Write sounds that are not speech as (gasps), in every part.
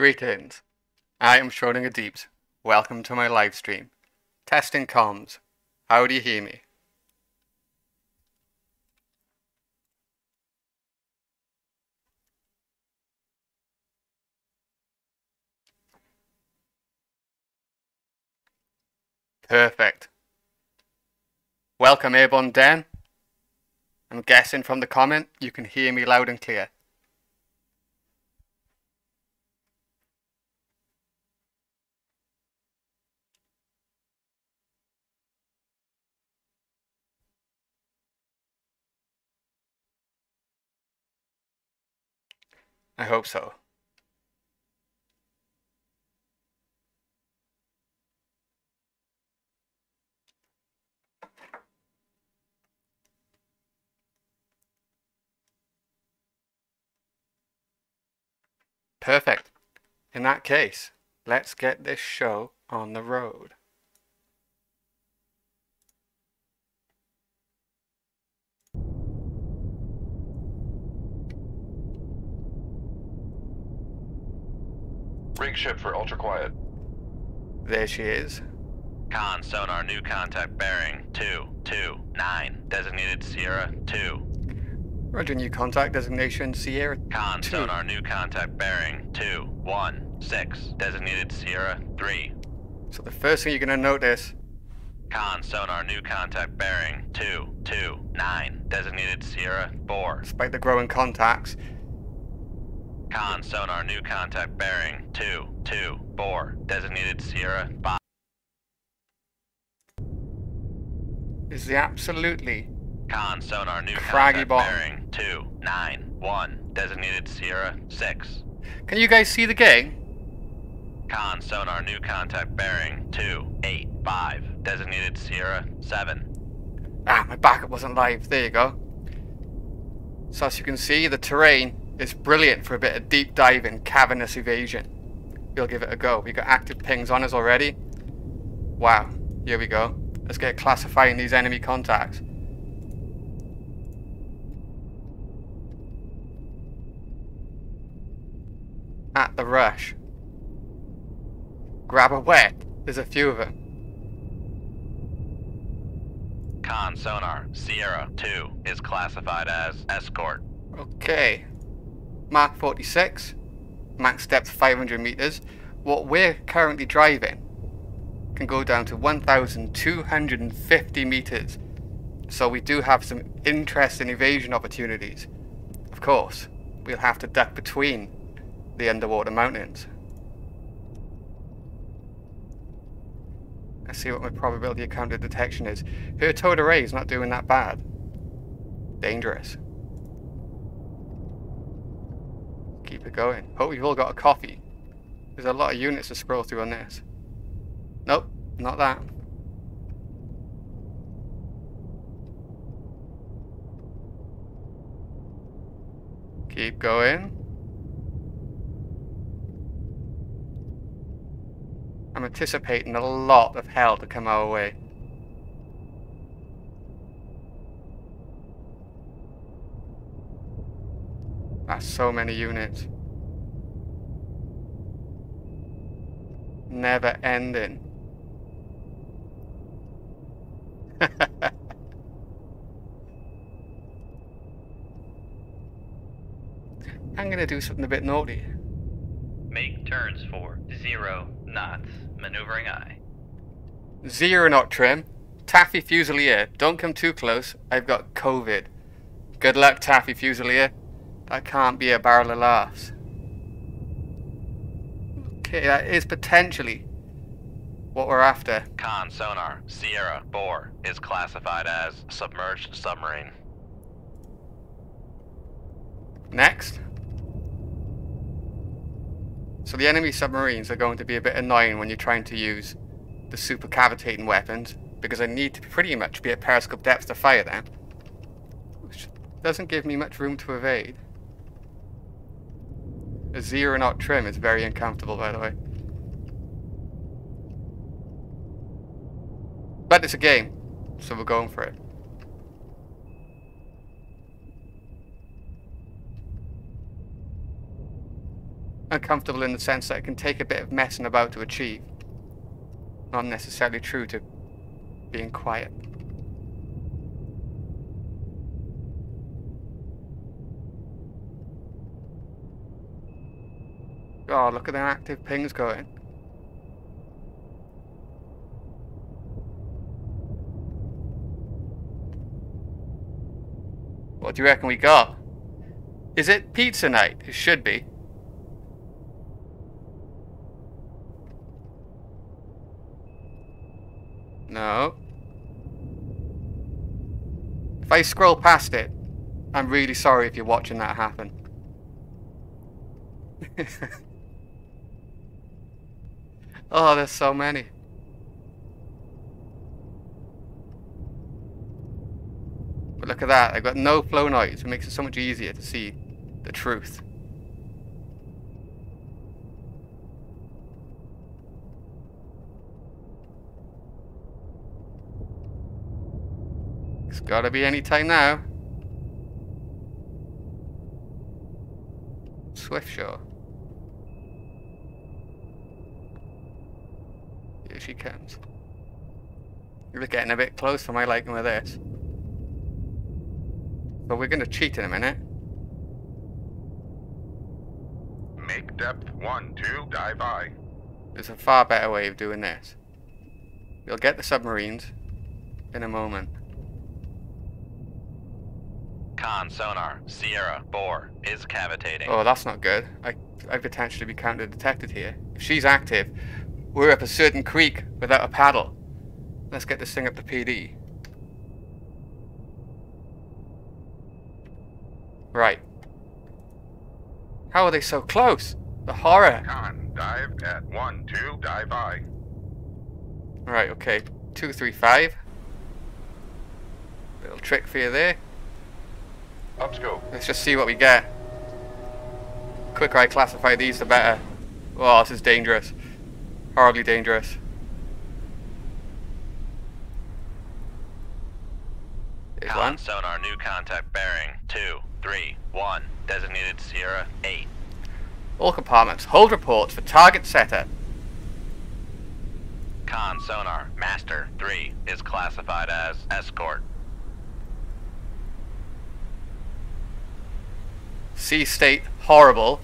Greetings. I am Schrodinger Deeps. Welcome to my live stream. Testing comms. How do you hear me? Perfect. Welcome Airborne Den. I'm guessing from the comment you can hear me loud and clear. I hope so. Perfect. In that case, let's get this show on the road. Rig ship for ultra quiet. There she is. Con sonar new contact bearing 229 designated Sierra 2. Roger, new contact designation Sierra Con 2. sonar new contact bearing 216 designated Sierra 3. So the first thing you're going to notice, Con sonar new contact bearing 229 designated Sierra 4. despite the growing contacts, Con sonar new contact bearing 224 designated Sierra 5. is the absolutely Con sonar new Craggy contact bottom. bearing 291 designated Sierra 6. Can you guys see the game? Con sonar new contact bearing 285 designated Sierra 7. Ah, my backup wasn't live. There you go. So as you can see, the terrain is brilliant for a bit of deep diving, cavernous evasion. We'll give it a go. We got active pings on us already. Wow. Here we go. Let's get classifying these enemy contacts. At the rush. Grab a wet. There's a few of them. Con sonar Sierra 2 is classified as escort. Okay. Mark 46. Max depth 500 meters. What we're currently driving can go down to 1,250 meters. So we do have some interesting evasion opportunities. Of course, we'll have to duck between the underwater mountains. Let's see what my probability of counter detection is. Her towed array is not doing that bad. Dangerous. Keep it going. Hope you've all got a coffee. There's a lot of units to scroll through on this. Nope, not that. Keep going. I'm anticipating a lot of hell to come our way. So many units. Never ending. (laughs) I'm gonna do something a bit naughty. Make turns for zero knots. Maneuvering aye. Zero knot trim. Taffy Fusilier. Don't come too close. I've got COVID. Good luck, Taffy Fusilier. That can't be a barrel of laughs. Okay, that is potentially what we're after. Con sonar Sierra 4 is classified as submerged submarine. Next. So the enemy submarines are going to be a bit annoying when you're trying to use the super cavitating weapons because I need to pretty much be at periscope depth to fire them. Which doesn't give me much room to evade. A zero knot trim is very uncomfortable by the way. But it's a game, so we're going for it. uncomfortable in the sense that it can take a bit of messing about to achieve. Not necessarily true to being quiet. Oh, look at the active pings going. What do you reckon we got? Is it pizza night? It should be. No. If I scroll past it, I'm really sorry if you're watching that happen. (laughs) oh, there's so many. But look at that, I've got no flow noise. It makes it so much easier to see the truth. It's gotta be any time now. Swift Swiftsure. Here she comes. You're getting a bit close for my liking with this. But we're gonna cheat in a minute. Make depth 1, 2, dive I. There's a far better way of doing this. We'll get the submarines in a moment. Con sonar, Sierra, bore, is cavitating. Oh, that's not good. I, I potentially be counter detected here. If she's active, we're up a certain creek without a paddle. Let's get this thing up to PD. Right. How are they so close? The horror. Con, dive at 1, 2, dive I. Right, okay. Two, three, five. Little trick for you there. Upscope. Let's just see what we get. Quicker I classify these, the better. Oh, this is dangerous. Horribly dangerous. There's Con one. sonar, new contact bearing, 2, 3, 1, designated Sierra, 8. All compartments. Hold reports for target setter. Con sonar, master, 3, is classified as escort. Sea state horrible.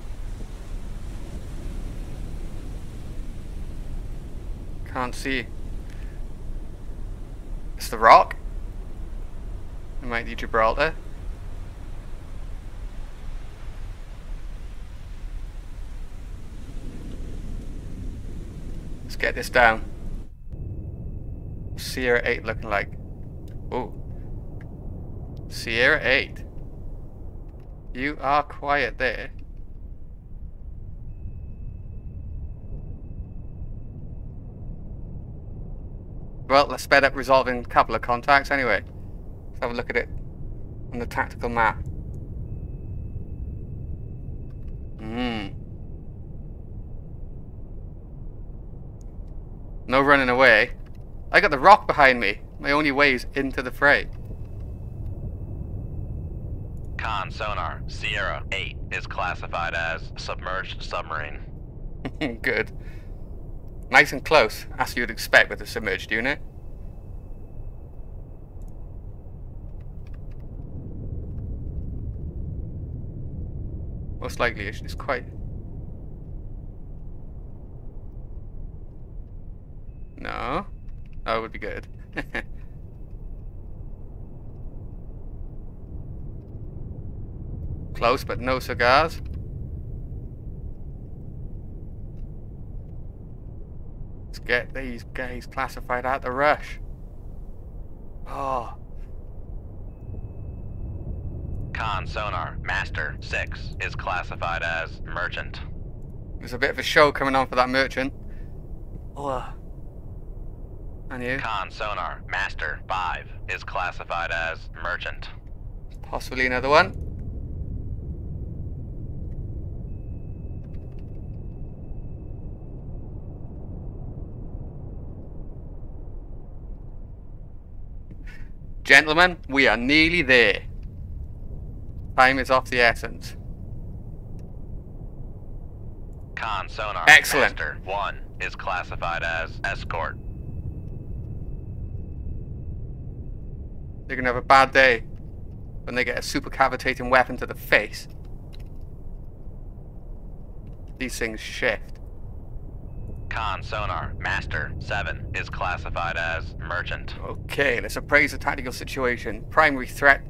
Can't see. It's the rock. It might be Gibraltar. Let's get this down. Sierra 8 looking like. Oh. Sierra 8. You are quiet there. Well, let's sped up resolving a couple of contacts anyway. Let's have a look at it on the tactical map. Hmm. No running away. I got the rock behind me. My only way is into the fray. Con sonar, Sierra, 8, is classified as submerged submarine. (laughs) Good. Nice and close, as you'd expect with a submerged unit. Most likely it's quite... No? That would be good. (laughs) Close, but no cigars. Let's get these guys classified out the rush. Oh, Con sonar, master, 6, is classified as merchant. there's a bit of a show coming on for that merchant. Oh. And you? Con sonar, master, 5, is classified as merchant. Possibly another one. Gentlemen, we are nearly there. Time is of the essence. Con sonar. Excellent. Master 1 is classified as escort. They're gonna have a bad day when they get a super cavitating weapon to the face. These things shift. Con sonar. Master 7 is classified as merchant. Okay, let's appraise the tactical situation. Primary threat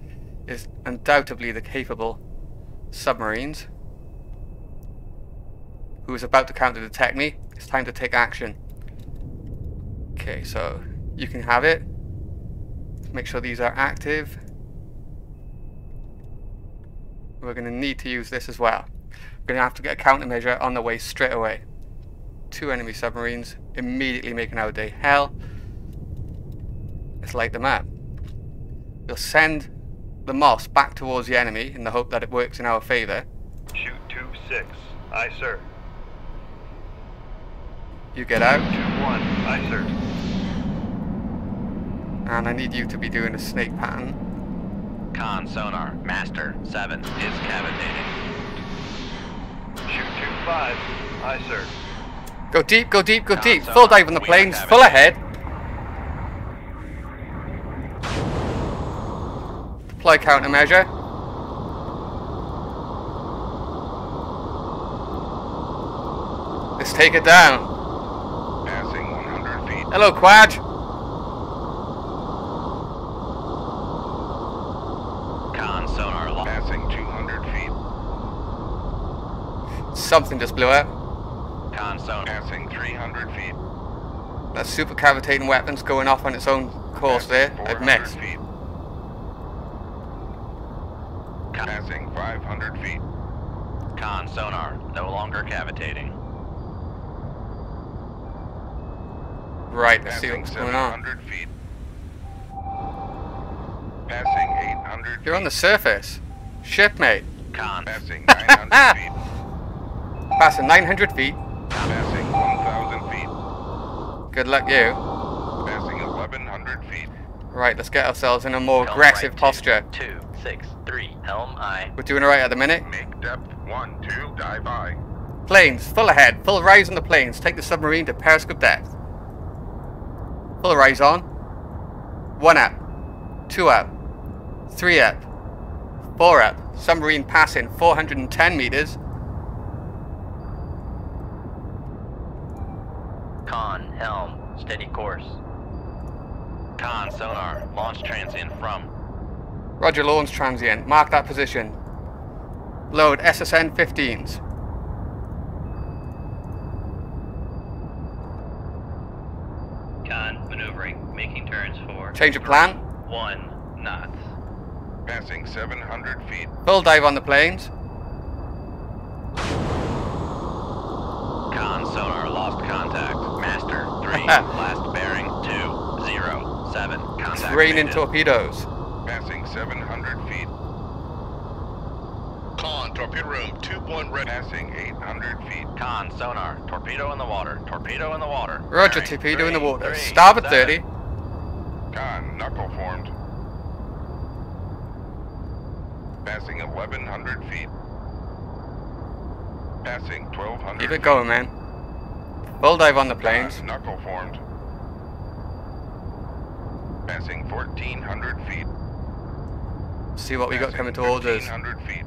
is undoubtedly the capable submarines. Who is about to counter detect me. It's time to take action. Okay, so you can have it. Make sure these are active. We're going to need to use this as well. We're going to have to get a countermeasure on the way straight away. Two enemy submarines immediately making our day hell. Let's light them up. We'll send the Moss back towards the enemy in the hope that it works in our favour. Shoot 2-6. Aye, sir. You get out, 2-1. Aye, sir. and I need you to be doing a snake pattern. Con sonar. Master 7 is cavitating. Shoot 2-5. Aye, sir. Go deep, go deep, go Con deep. sonar, Full dive on the planes, full ahead. Deploy countermeasure. Let's take it down. Passing 100 feet. Hello, Quad. Con sonar. Passing 200 feet. Something just blew up. Con sonar. Passing 300 feet. That super cavitating weapon's going off on its own course there. I've missed. feet. Passing 500 feet. con sonar. No longer cavitating. Right, let's see what's going on. feet. Passing 800 You're on the surface. Shipmate. Con. (laughs) Passing 900 feet. Passing 900 feet. Passing 1,000 feet. Good luck, you. Passing 1,100 feet. Right, let's get ourselves in a more Helm aggressive right, posture. Two, six, three. Helm aye. We're doing alright at the minute. Make depth 1, 2, dive by. Planes, full ahead, full rise on the planes. Take the submarine to periscope depth. Full rise on. One up. Two up. Three up. Four up. Submarine passing 410 meters. Con, helm, steady course. Con sonar. Launch transient from. Roger Launch transient. Mark that position. Load SSN 15s. Con, maneuvering, making turns for. Change of plan. One knots. Passing 700 feet. Full dive on the planes. Con sonar. Lost contact. Master (laughs) 3. last bearing 2. 0. 7. Contact. It's raining torpedoes. Passing 700 feet. Con, torpedo room, tube one ready. Passing 800 feet. Con sonar. Torpedo in the water. Torpedo in the water. Roger, Bearing torpedo in the water. three, Starboard seven. 30. Con, knuckle formed. Passing 1100 feet. Passing 1200 Keep it going, man. Bull dive on the planes. knuckle formed. Passing 1400 feet. See what we got coming towards us. 1500 feet.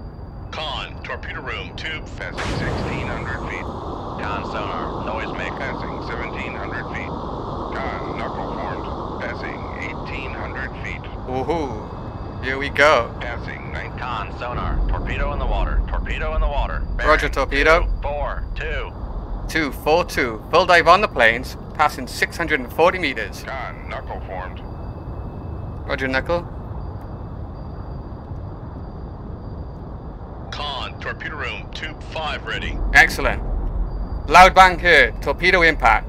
Con, torpedo room, tube. Passing 1600 feet. Con sonar. Noisemaker. Passing 1700 feet. Con, knuckle formed. Passing 1800 feet. Woohoo! Here we go. Passing 19. Con sonar. Torpedo in the water. Torpedo in the water. Roger, Bearing torpedo. two, Four. Two. 242. Full dive on the planes, passing 640 meters. Con, knuckle formed. Roger, Knuckle. Con, torpedo room, tube five ready. Excellent. Loud bang heard. Torpedo impact.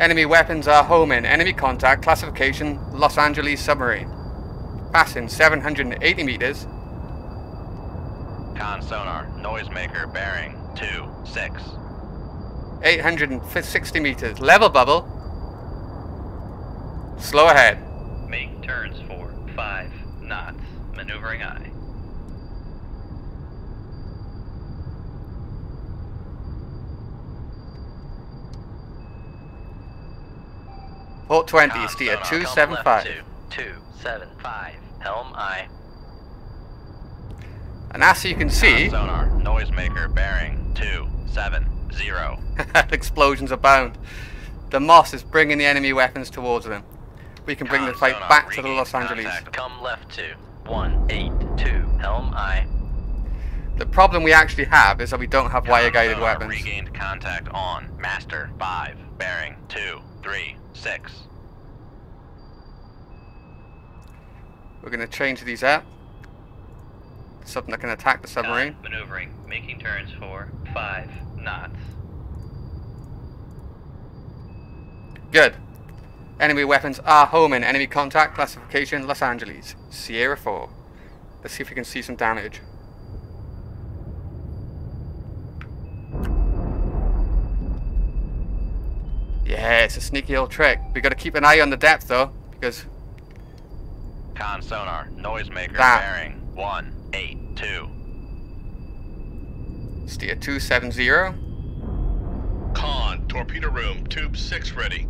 Enemy weapons are homing. Enemy contact. Classification Los Angeles submarine. Passing 780 meters. Con sonar. Noisemaker. Bearing two. Six. 860 meters. Level bubble. Slow ahead. Make turns for five knots. Maneuvering aye. Port 20, Con steer sonar, come 275. left Two, two, seven, five. Helm aye. And as you can see, sonar, noisemaker bearing 270. (laughs) explosions abound. The Moss is bringing the enemy weapons towards them. We can bring the fight sonar, back to the Los Angeles. contact. Come left eight, two. Helm aye. The problem we actually have is that we don't have wire-guided weapons. Regained contact on master 5 bearing 236. We're going to change these out. Something that can attack the submarine. Maneuvering. Making turns for five knots. Good. Enemy weapons are homing. Enemy contact classification Los Angeles. Sierra 4. Let's see if we can see some damage. Yeah, it's a sneaky old trick. We gotta keep an eye on the depth though, because Con sonar, noisemaker That. bearing 182. steer 270. Con, torpedo room, tube 6 ready.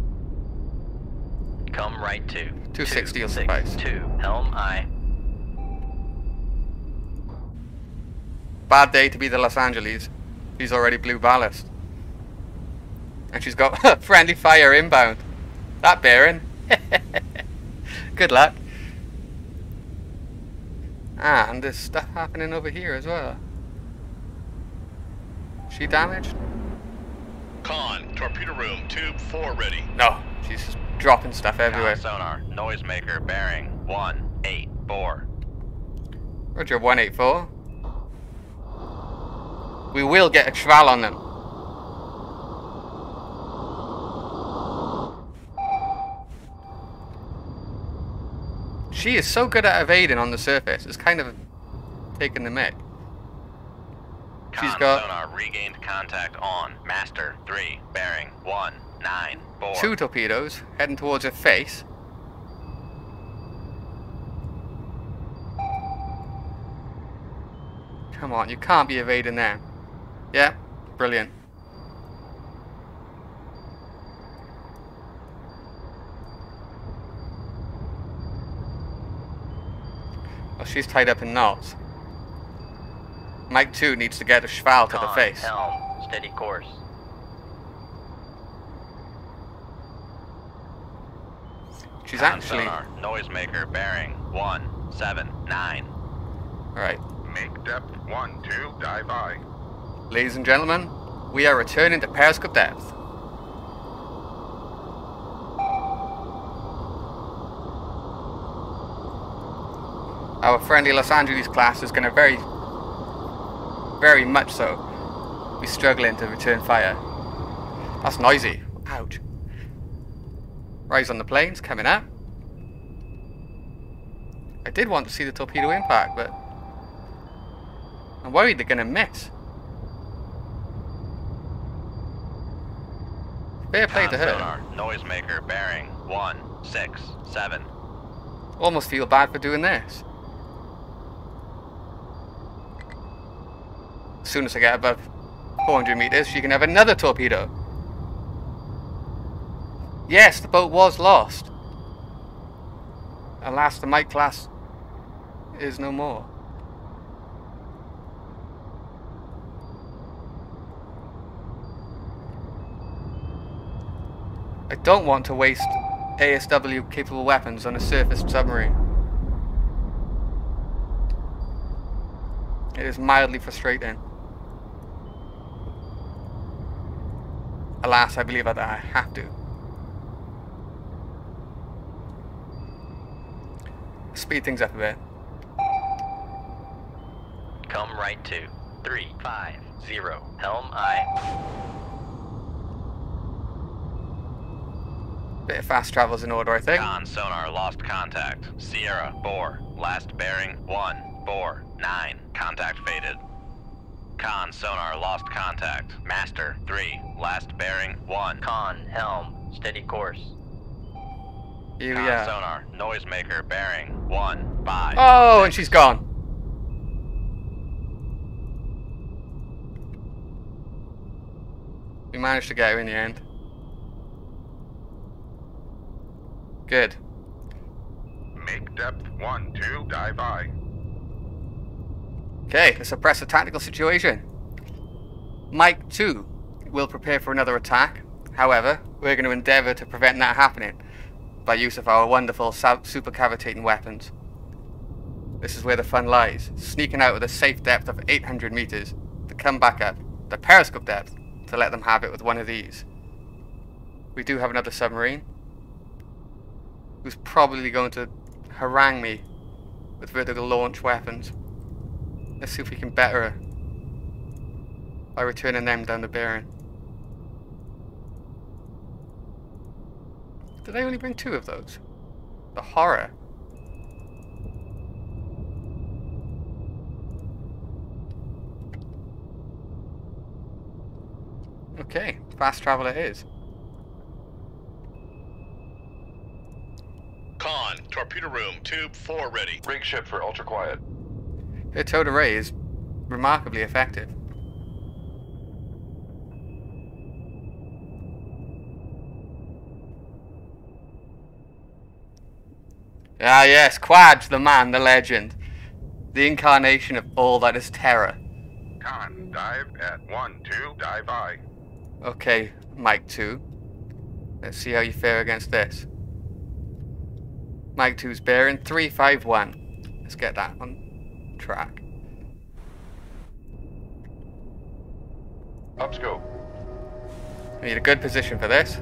Come right two. 260 will Two, suffice. Two. Helm aye. Bad day to be the Los Angeles. He's already blew ballast. And she's got (laughs) friendly fire inbound. That bearing. (laughs) Good luck. Ah, and there's stuff happening over here as well. She damaged? Con, torpedo room, tube 4 ready. No. She's just dropping stuff everywhere. Con sonar, noisemaker bearing 184. Roger, 184. We will get a trowel on them. She is so good at evading on the surface. It's kind of taking the mick. She's got- sonar, regained contact on master 3 bearing 194. Two torpedoes heading towards her face. Come on, you can't be evading there. Yeah, brilliant. Well, she's tied up in knots. Mike 2 needs to get a Shkval to the face. Helm. Steady course. She's Con actually... sonar, noisemaker bearing 179. Alright, Make depth 1, 2, dive I. Ladies and gentlemen, we are returning to Periscope Depth. Our friendly Los Angeles class is going to very, very much so be struggling to return fire. That's noisy. Ouch. Rise on the planes coming up. I did want to see the torpedo impact, but I'm worried they're going to miss. Fair play to her. noisemaker bearing 167. Almost feel bad for doing this. As soon as I get above 400 meters, she can have another torpedo. Yes, the boat was lost. Alas, the Mike class is no more. I don't want to waste ASW capable weapons on a surface submarine. It is mildly frustrating. Alas, I believe that I have to. Speed things up a bit. Come right two. Three, five, zero. Helm aye. Bit of fast travel's in order, I think. Con sonar lost contact. Sierra 4. Last bearing one, bore, nine. Contact faded. Con sonar lost contact. Master 3. Last bearing 1. Con. Helm. Steady course. Here Con we are. sonar noisemaker bearing 1 5. Oh, and she's gone. We managed to get her in the end. Good. Make depth 1, 2, dive I. Okay, let's suppress a tactical situation. Mike 2 will prepare for another attack. However, we're going to endeavour to prevent that happening by use of our wonderful super cavitating weapons. This is where the fun lies, sneaking out with a safe depth of 800 meters to come back up the periscope depth to let them have it with one of these. We do have another submarine who's probably going to harangue me with vertical launch weapons. Let's see if we can better her by returning them down the bearing. Did I only bring two of those? The horror. Okay, fast travel it is. Con, torpedo room, tube 4 ready. Rig ship for ultra quiet. Her towed array is remarkably effective. Ah yes, Quadge, the man, the legend. The incarnation of all that is terror. Con, dive at 1, 2, dive I. Okay, Mike 2. Let's see how you fare against this. Mike 2's bearing 351. Let's get that on track. Upscope. We need a good position for this.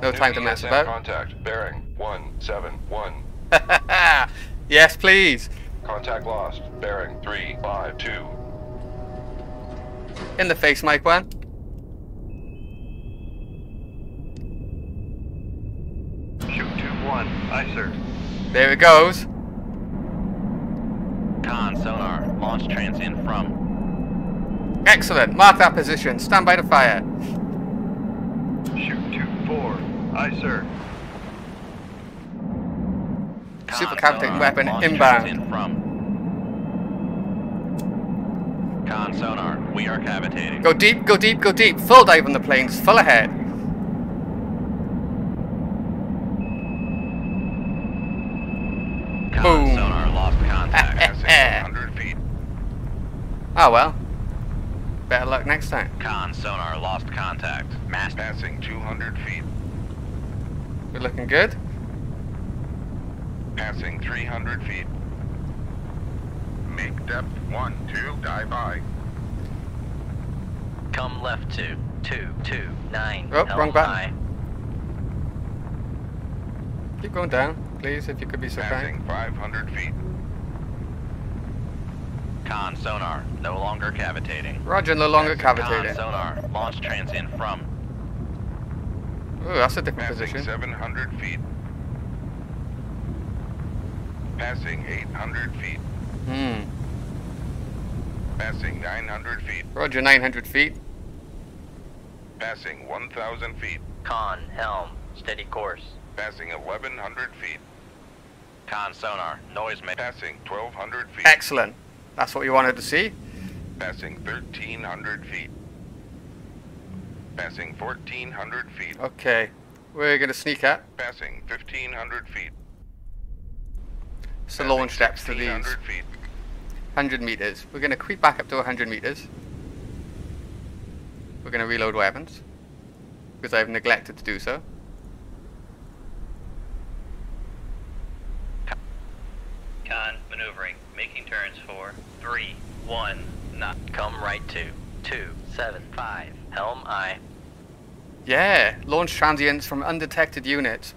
No time to mess about. Contact. Bearing 171. (laughs) yes, please. Contact lost. Bearing 352. In the face, Mike 1. Shoot 2-1. Aye, sir. There it goes. Con sonar. Launch transient from. Excellent. Mark that position. Stand by to fire. Shoot tube 4. Aye, sir. Con Super cavitating weapon inbound. transient from. Con sonar. We are cavitating. Go deep, go deep, go deep. Full dive on the planes. Full ahead. Con Boom. sonar lost contact. Passing 100 feet. Oh well. Better luck next time. Con sonar lost contact. Mass Passing 200 feet. We're looking good. Passing 300 feet. Make depth 1, 2, dive by. Come left to two two nine. Oh, Helm wrong button. Keep going down, please, if you could be so kind. Passing 500 feet. Con sonar. No longer cavitating. Roger, no longer cavitating. Con sonar. Launch transient from. Ooh, that's a different Passing position. 700 feet. Passing 800 feet. Hmm. Passing 900 feet. Roger, 900 feet. Passing 1,000 feet. Con helm. Steady course. Passing 1,100 feet. Con sonar. Noise ma- Passing 1,200 feet. Excellent. That's what you wanted to see. Passing 1,300 feet. Passing 1,400 feet. Okay. We're going to sneak up. Passing 1,500 feet. It's the Passing launch depth to these. 1,600 feet. 100 meters. We're going to creep back up to 100 meters. We're going to reload weapons. Because I've neglected to do so. Con maneuvering. Making turns for three one knot. Come right to two seven five. Helm aye. Yeah, launch transients from undetected units.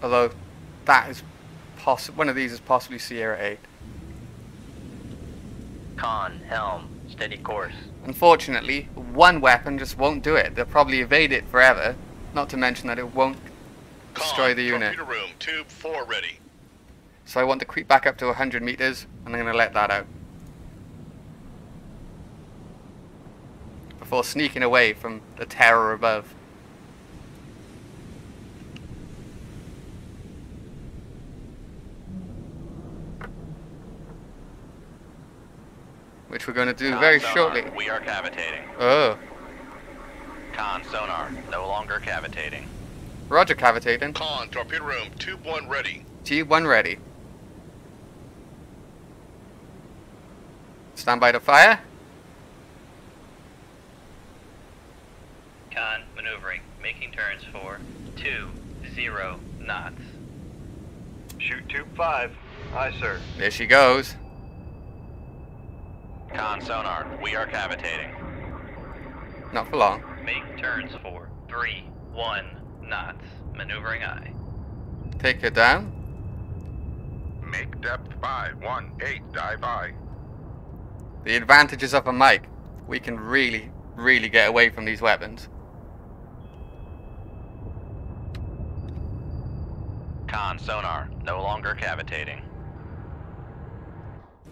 Although, that is poss- one of these is possibly Sierra 8. Con helm. Steady course. Unfortunately, one weapon just won't do it. They'll probably evade it forever. Not to mention that it won't destroy Con, the unit. torpedo room, tube 4 ready. So I want to creep back up to 100 meters, and I'm going to let that out. Before sneaking away from the terror above. Which we're going to do Con very sonar, shortly. We are cavitating. Oh, Con sonar. No longer cavitating. Roger, cavitating. Con, torpedo room, tube 1 ready. G1 ready. Stand by to fire. Con maneuvering, making turns for two zero knots. Shoot tube 5. Aye, sir. There she goes. Con sonar, we are cavitating. Not for long. Make turns for three one knots. Maneuvering aye. Take her down. Make depth 518, dive aye. The advantages of a Mike. We can really, really get away from these weapons. Con sonar, no longer cavitating.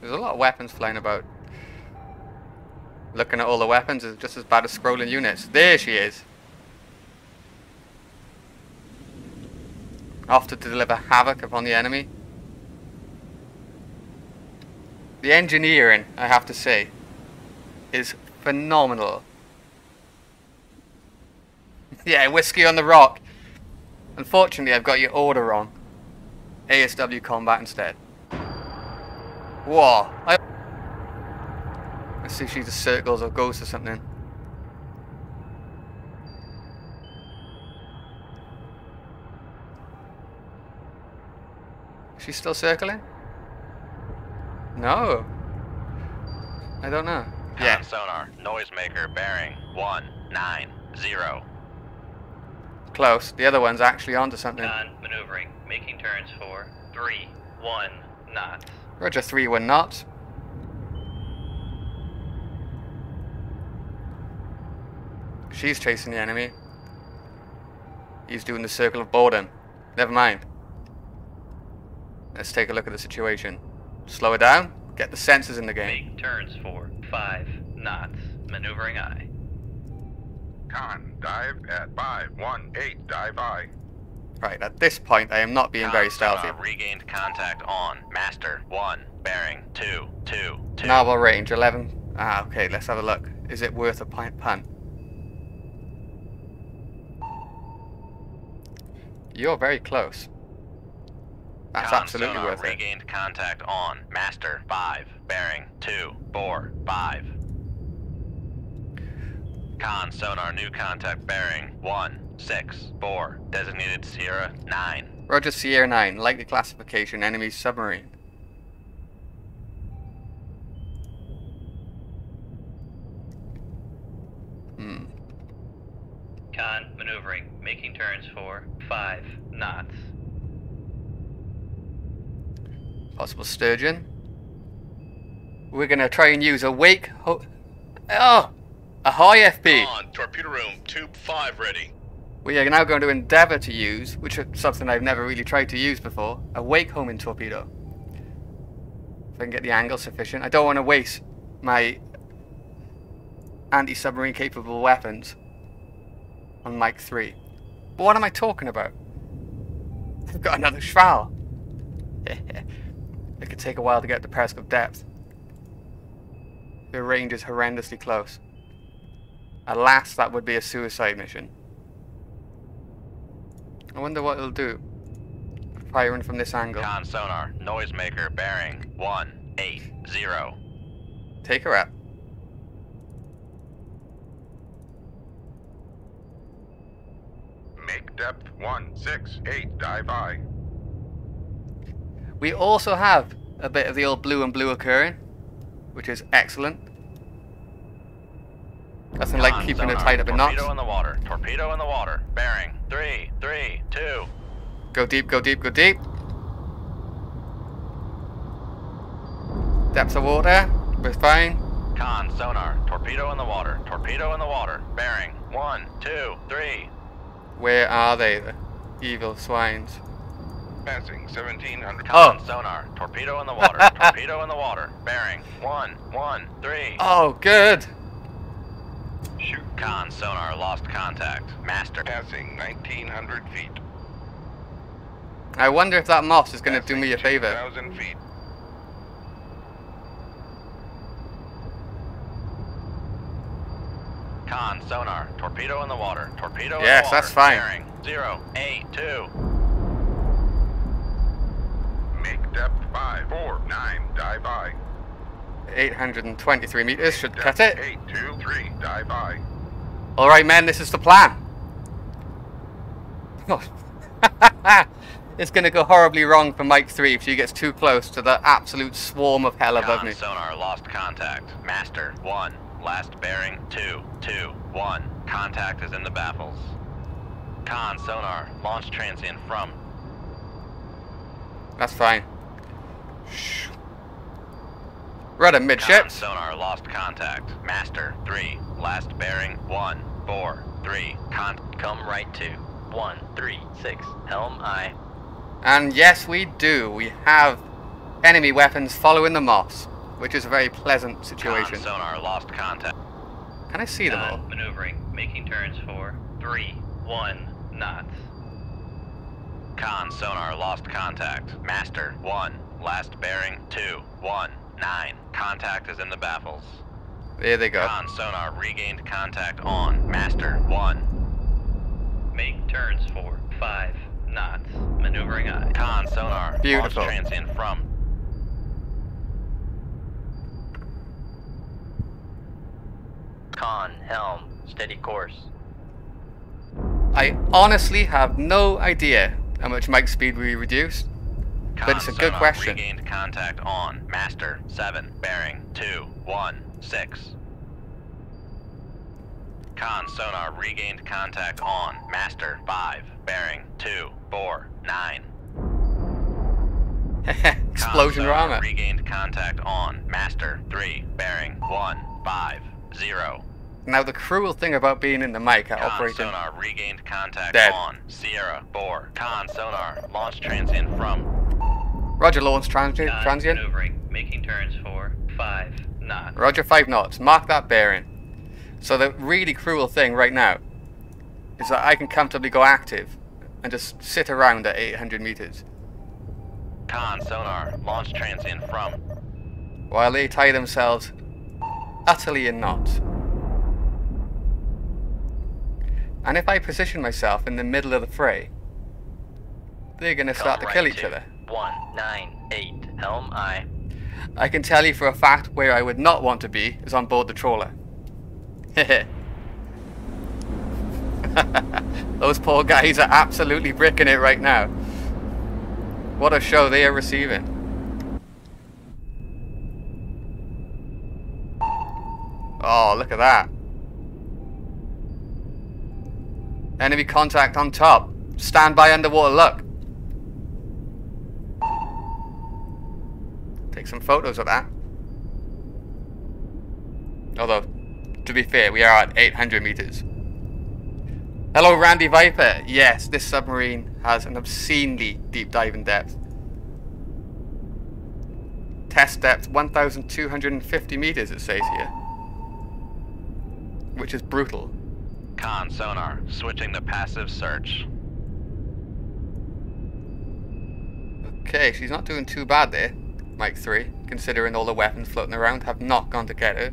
There's a lot of weapons flying about. Looking at all the weapons is just as bad as scrolling units. There she is. Off to deliver havoc upon the enemy. The engineering, I have to say, is phenomenal. (laughs) yeah, whiskey on the rock. Unfortunately, I've got your order wrong. ASW combat instead. Whoa. I Let's see if she just circles or goes or something. She's still circling? No. I don't know. Con Yeah. sonar, noisemaker bearing 190. Close. The other one's actually onto something. Con maneuvering, making turns for three one knots. Roger 3 1 knots. She's chasing the enemy. He's doing the circle of boredom. Never mind. Let's take a look at the situation. Slow it down. Get the sensors in the game. Make turns for five knots. Maneuvering aye. Con, dive at 518, dive aye. Right, at this point, I am not being Con very stealthy. sonar, regained contact on. Master 1, bearing 2, 2, 2. Narwhal range 11. Ah, okay, let's have a look. Is it worth a pi- punt? You're very close. That's Con absolutely sonar, worth it. regained contact on. Master 5, bearing 2, 4, 5. Con sonar, new contact bearing 1, 6, 4. Designated Sierra 9. Roger Sierra 9, likely classification, enemy submarine. Hmm. Con maneuvering, making turns for five knots. Possible sturgeon. We're gonna try and use a wake. Ho- oh! A high FP! Con, torpedo room, tube 5 ready. We are now going to endeavour to use, which is something I've never really tried to use before, a wake homing torpedo. If I can get the angle sufficient. I don't want to waste my anti-submarine capable weapons on Mike 3. But what am I talking about? I've got another Shkval. (laughs) it could take a while to get to Periscope depth. The range is horrendously close. Alas, that would be a suicide mission. I wonder what it'll do. Firing from this angle. Con sonar, noisemaker bearing 1, 8, 0. Take her up. Make depth 168, dive aye. We also have a bit of the old blue and blue occurring, which is excellent. Nothing like keeping it tight up in knots. Torpedo in the water, torpedo in the water. Bearing 3, 3, 2. Go deep, go deep, go deep. Depth of water, we're fine. Con sonar, torpedo in the water, torpedo in the water. Bearing One, two, three. Where are they, the evil swines? Passing 1700. Oh. Con sonar, torpedo in the water, (laughs) torpedo in the water. Bearing 1, 1, 3. Oh, good. Shoot Con sonar, lost contact. Master. Passing 1900 feet. I wonder if that moss is going to do me a favor. 2000 feet. Con, sonar, torpedo in the water, torpedo in Yes, the water. Yes, that's fine. Bearing, zero, eight, two. Make depth 5, 4, 9, dive by. 823 meters should Depth cut it. 8, 2, 3, dive by. Alright, men, this is the plan. (laughs) it's going to go horribly wrong for Mike 3 if she gets too close to the absolute swarm of hell above Con, me. sonar, lost contact. Master, one. Last bearing, two, two, one. Contact is in the baffles. Con, sonar, launch transient from. That's fine. Shh. Rudder Con, midships. sonar, lost contact. Master, three. Last bearing, one, four, three. Con, Come right to one three six. Helm aye. And yes, we do. We have enemy weapons following the moss, which is a very pleasant con, situation. sonar, lost contact. Can I see them all? Maneuvering, making turns for three one knots. Con, sonar, lost contact. Master, one. Last bearing, two, one, nine. Contact is in the baffles. There they go. Con, sonar, regained contact on. Master, one. Make turns for five knots. Maneuvering aye. Con, sonar, Beautiful. launch transient from. Con helm, steady course. I honestly have no idea how much Mike speed we reduced. Con, But it's a good question. Regained contact on. Master, seven. Bearing, two, one, six. Con, sonar, regained contact on. Master, five. Bearing, two, four, nine. (laughs) Explosion Con, sonar, rama. Regained contact on. Master, three. Bearing, one, five, zero. Now the cruel thing about being in the Mike at Con, operating sonar, regained contact Dead. on. Sierra, four. Con, sonar, launch transient from. Roger launch transient transient. maneuvering, making turns for five knots. Roger five knots. Mark that bearing. So the really cruel thing right now is that I can comfortably go active and just sit around at 800 meters Con, sonar, launch transient from. while they tie themselves utterly in knots. And if I position myself in the middle of the fray, they're going to Come start to right kill each to other. One nine eight. Helm aye. I can tell you for a fact where I would not want to be is on board the trawler. (laughs) Those poor guys are absolutely bricking it right now. What a show they are receiving. Oh, look at that. Enemy contact on top. Stand by underwater look. Take some photos of that. Although, to be fair, we are at 800 meters. Hello, Randy Viper. Yes, this submarine has an obscenely deep diving depth. Test depth 1,250 meters, it says here. Which is brutal. Con, sonar, switching to passive search. Okay, she's not doing too bad there, Mike 3, considering all the weapons floating around have not gone to get her.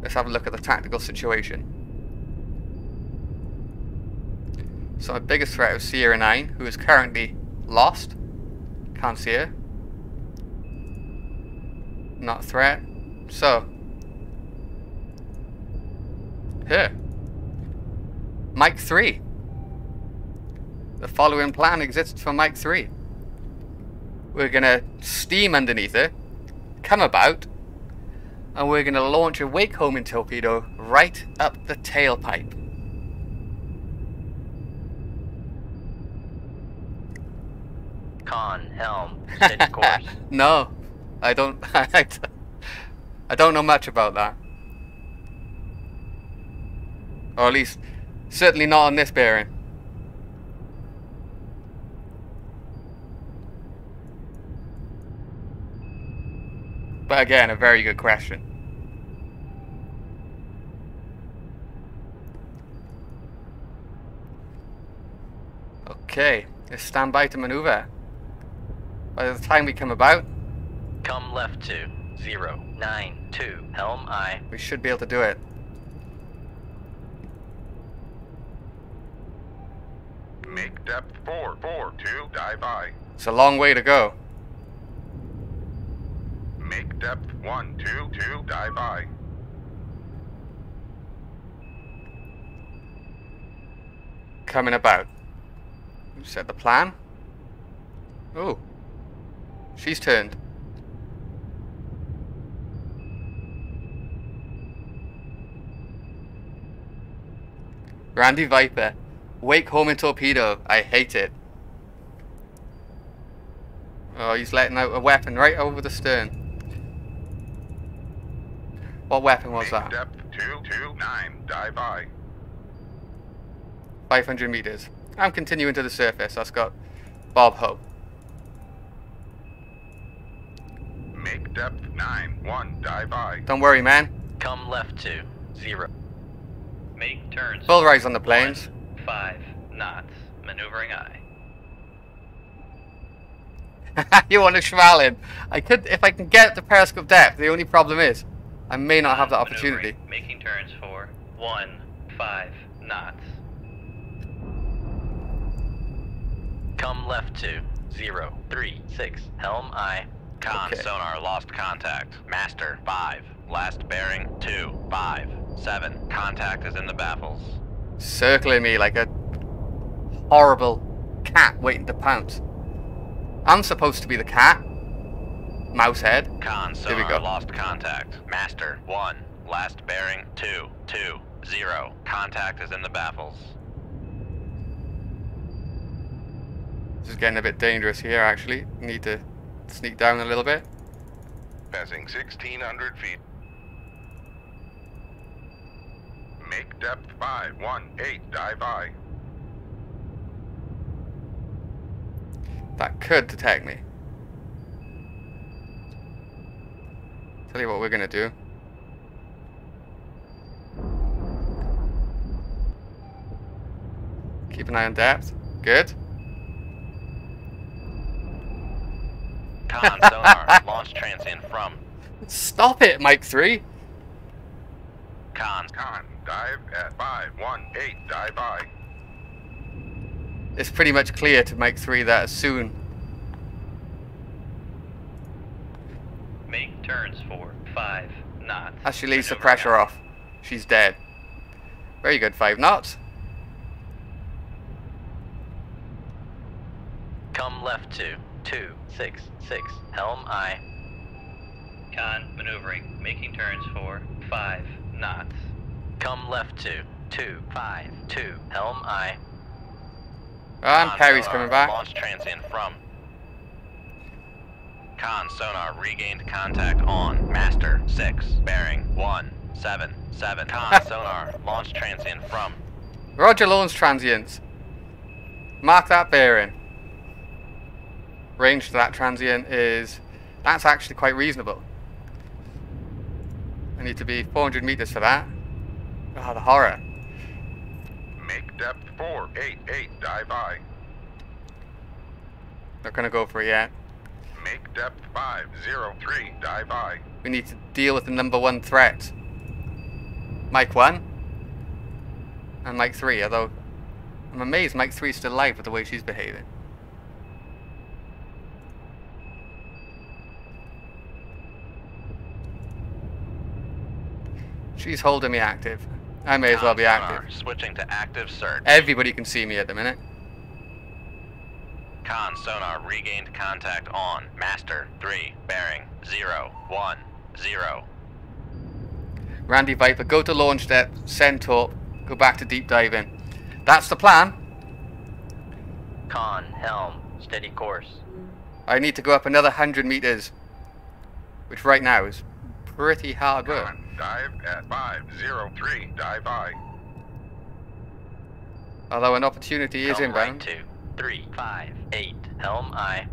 Let's have a look at the tactical situation. So my biggest threat is Sierra 9, who is currently lost. Can't see her. Not a threat. So. Her. Mike 3. The following plan exists for Mike 3. We're gonna steam underneath her, come about, and we're gonna launch a wake homing torpedo right up the tailpipe. Con helm, (laughs) steady course. no, I don't. (laughs) I don't know much about that. Or at least, certainly not on this bearing. But again, a very good question. Okay, let's stand by to maneuver. By the time we come about, Come left to zero nine two. Helm aye. We should be able to do it. Make depth 4, 4, 2, dive aye. It's a long way to go. Make depth 1, 2, 2, dive aye. Coming about. You set the plan. Oh. She's turned. Randy Viper. Wake homing torpedo. I hate it. Oh, he's letting out a weapon right over the stern. What weapon was Make that? depth 2, 2, 9, dive aye. 500 meters. I'm continuing to the surface. That's got Bob Hope. Make depth 9, 1, dive aye. Don't worry, man. Come left to zero. Make turns. Full rise on the planes. One, five knots. Maneuvering aye. (laughs) you want to Schmalin. I could, if I can get the periscope depth. The only problem is, I may not have that opportunity. Making turns for one five knots. Come left to zero three six. Helm aye. Con Okay. sonar lost contact. Master 5. Last bearing 2, 5, 7. Contact is in the baffles. Circling me like a horrible cat waiting to pounce. I'm supposed to be the cat. Mouse head. Con There we go. lost contact. Master 1. Last bearing 2, 2, 0. Contact is in the baffles. This is getting a bit dangerous here, actually. Need to sneak down a little bit. Passing 1600 feet. Make depth 5, 1, 8, dive aye. That could detect me. Tell you what we're gonna do. Keep an eye on depth. Good. Con sonar (laughs) launch transient from. Stop it, Mike 3. Con. Con, dive at 5, 1, 8, dive aye. It's pretty much clear to make 3 that soon. Make turns for five knots. As she leaves the pressure aye. off, she's dead. Very good, 5 knots. Come left to two six six. Helm aye. Con maneuvering. Making turns for five knots. Come left to two five two. Helm aye. And Con Perry's uh, coming back. Launch transient from. Con sonar regained contact on Master 6, bearing 1, 7, 7. Con (laughs) sonar launch transient from. Roger launch transients. Mark that bearing. Range to that transient is... That's actually quite reasonable. I need to be 400 meters for that. Ah, the horror. Make depth 4, 8, 8, dive aye. Not gonna go for it yet. Make depth 5, 0, 3, dive aye. We need to deal with the number one threat. Mike 1. And Mike 3, although... I'm amazed Mike 3 is still alive with the way she's behaving. She's holding me active. I may as well be active. Switching to active search. Everybody can see me at the minute. Con sonar regained contact on Master 3, bearing 0, 1, 0. Randy Viper, go to launch depth, send torp, go back to deep diving. That's the plan. Con helm. Steady course. I need to go up another 100 meters, which right now is pretty hard work. Dive at 503, dive aye. Although an opportunity is Come right inbound. to three five eight. Helm aye.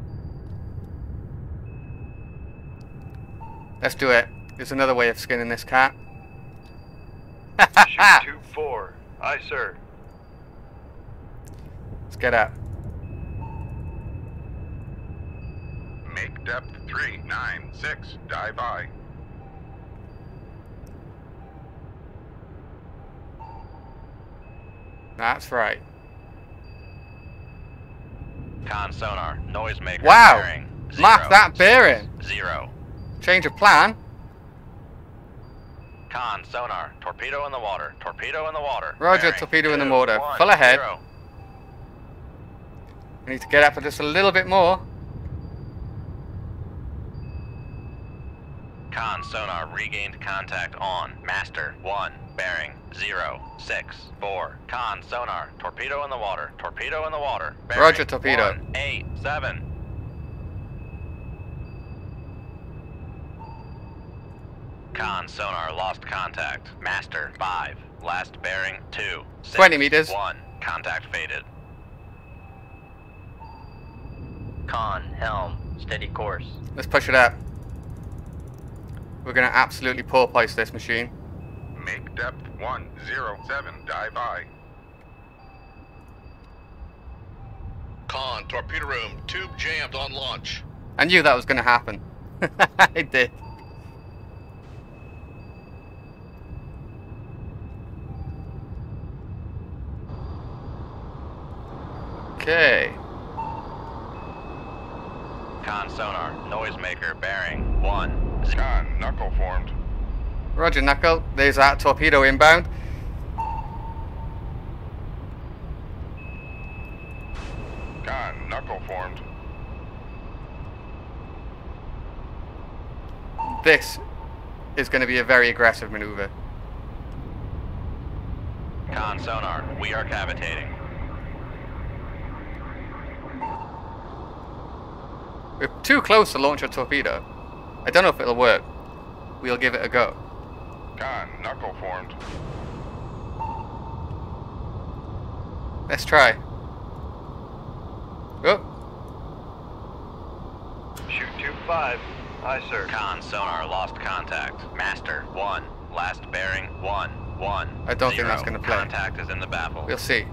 Let's do it. There's another way of skinning this cat. Shoot (laughs) 2 4. Aye, sir. Let's get up. Make depth 396. Dive by. That's right. Con sonar, noisemaker Wow. bearing. Mark zero, that bearing. Zero. Change of plan. Con sonar, torpedo in the water, torpedo in the water. Roger, bearing torpedo in the water. one, Full ahead. zero. We need to get up for just a little bit more. Con sonar regained contact on. Master, 1, bearing, zero, six, four. Con sonar, torpedo in the water, torpedo in the water. Bearing, Roger, torpedo. one, eight, seven. Con sonar lost contact. Master, 5. Last bearing, 2. six, 20 meters. 1. Contact faded. Con, helm, steady course. Let's push it up. We're gonna absolutely porpoise this machine. Make depth 107. Dive by. Con, torpedo room, tube jammed on launch. I knew that was gonna happen. (laughs) I did. Okay. Con sonar, noisemaker bearing, 1. Con, knuckle formed. Roger, Knuckle. There's that torpedo inbound. Con, knuckle formed. This is going to be a very aggressive maneuver. Con sonar, we are cavitating. We're too close to launch a torpedo. I don't know if it'll work. We'll give it a go. Con, knuckle formed. Let's try. Oh, Shoot two five. Aye, sir. Con sonar lost contact. Master, 1. Last bearing, 1. 1. I don't think that's gonna play. Contact is in the baffle. we'll see.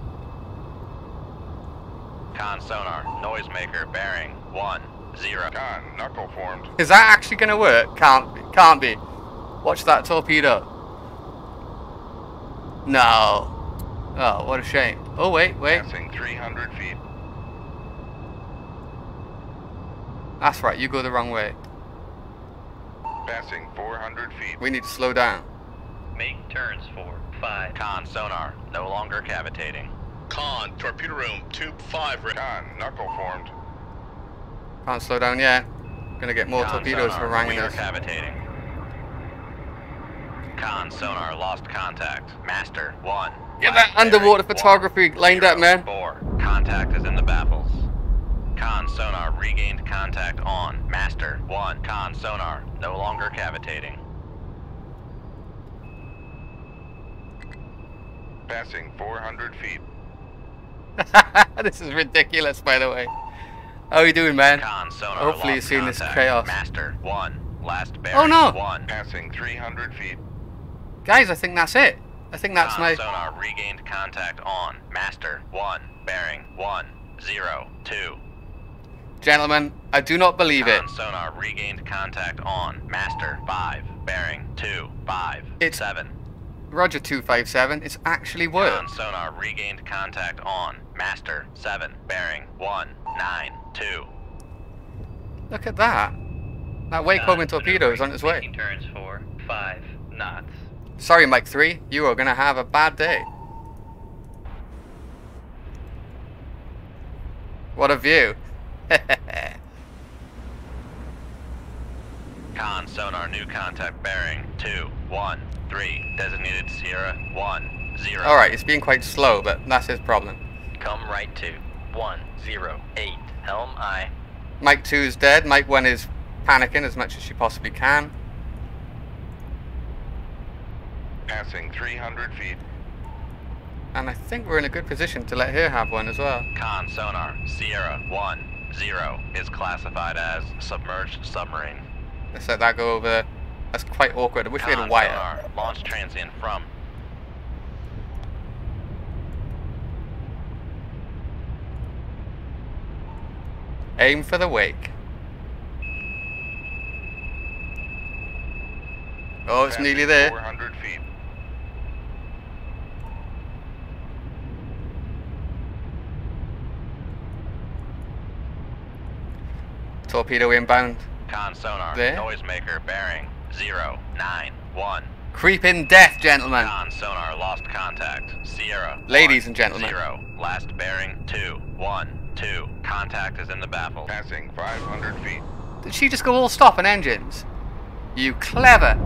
Con sonar, noisemaker bearing, 1. 0. Con, knuckle formed. Is that actually going to work? Can't be. Can't be. Watch that torpedo. No. Oh, what a shame. Oh, wait, wait. Passing 300 feet. That's right, you go the wrong way. Passing 400 feet. We need to slow down. Make turns for 5. Con sonar, no longer cavitating. Con, torpedo room, tube 5 ready. Con, knuckle formed. Can't slow down yet. Gonna get more Con torpedoes sonar, haranguing us. cavitating. Con sonar lost contact. Master, 1. Get that underwater photography one, lined up, zero, man. 4. Contact is in the baffles. Con sonar regained contact on. Master, 1. Con sonar, no longer cavitating. Passing 400 feet. (laughs) this is ridiculous, by the way. How are you doing, man? Sonar Hopefully you've seen this chaos. Master, 1. Last bearing, Oh, no. 1. Passing 300 feet. Guys, I think that's it. I think that's Con my... sonar regained contact on. Master, 1. Bearing, 1. 0. 2. Gentlemen, I do not believe it. Sonar regained contact on. Master, 5. Bearing, 2. 5. It's- 7. Roger 257, it's actually worked. sonar regained contact on. Master, 7. Bearing, 1. 9. 2. Look at that. That Wake homing torpedo is on its way. Turns for 5 knots. Sorry, Mike 3, you are gonna have a bad day. What a view. (laughs) Con sonar new contact bearing, 2. 1. 3. Designated Sierra, 1. 0. Alright, it's being quite slow, but that's his problem. Come right to 108. Helm aye. Mike 2 is dead, Mike 1 is panicking as much as she possibly can. Passing 300 feet. And I think we're in a good position to let her have one as well. Con sonar, Sierra 1, 0 is classified as submerged submarine. Let's let that go over. That's quite awkward. I wish we had a wire. Launch transient from. Aim for the wake. Oh, it's nearly there. 400 feet. Torpedo inbound. Con sonar. There? Noisemaker bearing zero nine one. Creep in death, gentlemen. Con sonar lost contact. Sierra. Ladies one, and gentlemen. Zero. Last bearing two one two. Contact is in the baffle. Passing 500 feet. Did she just go all stop on engines? You clever.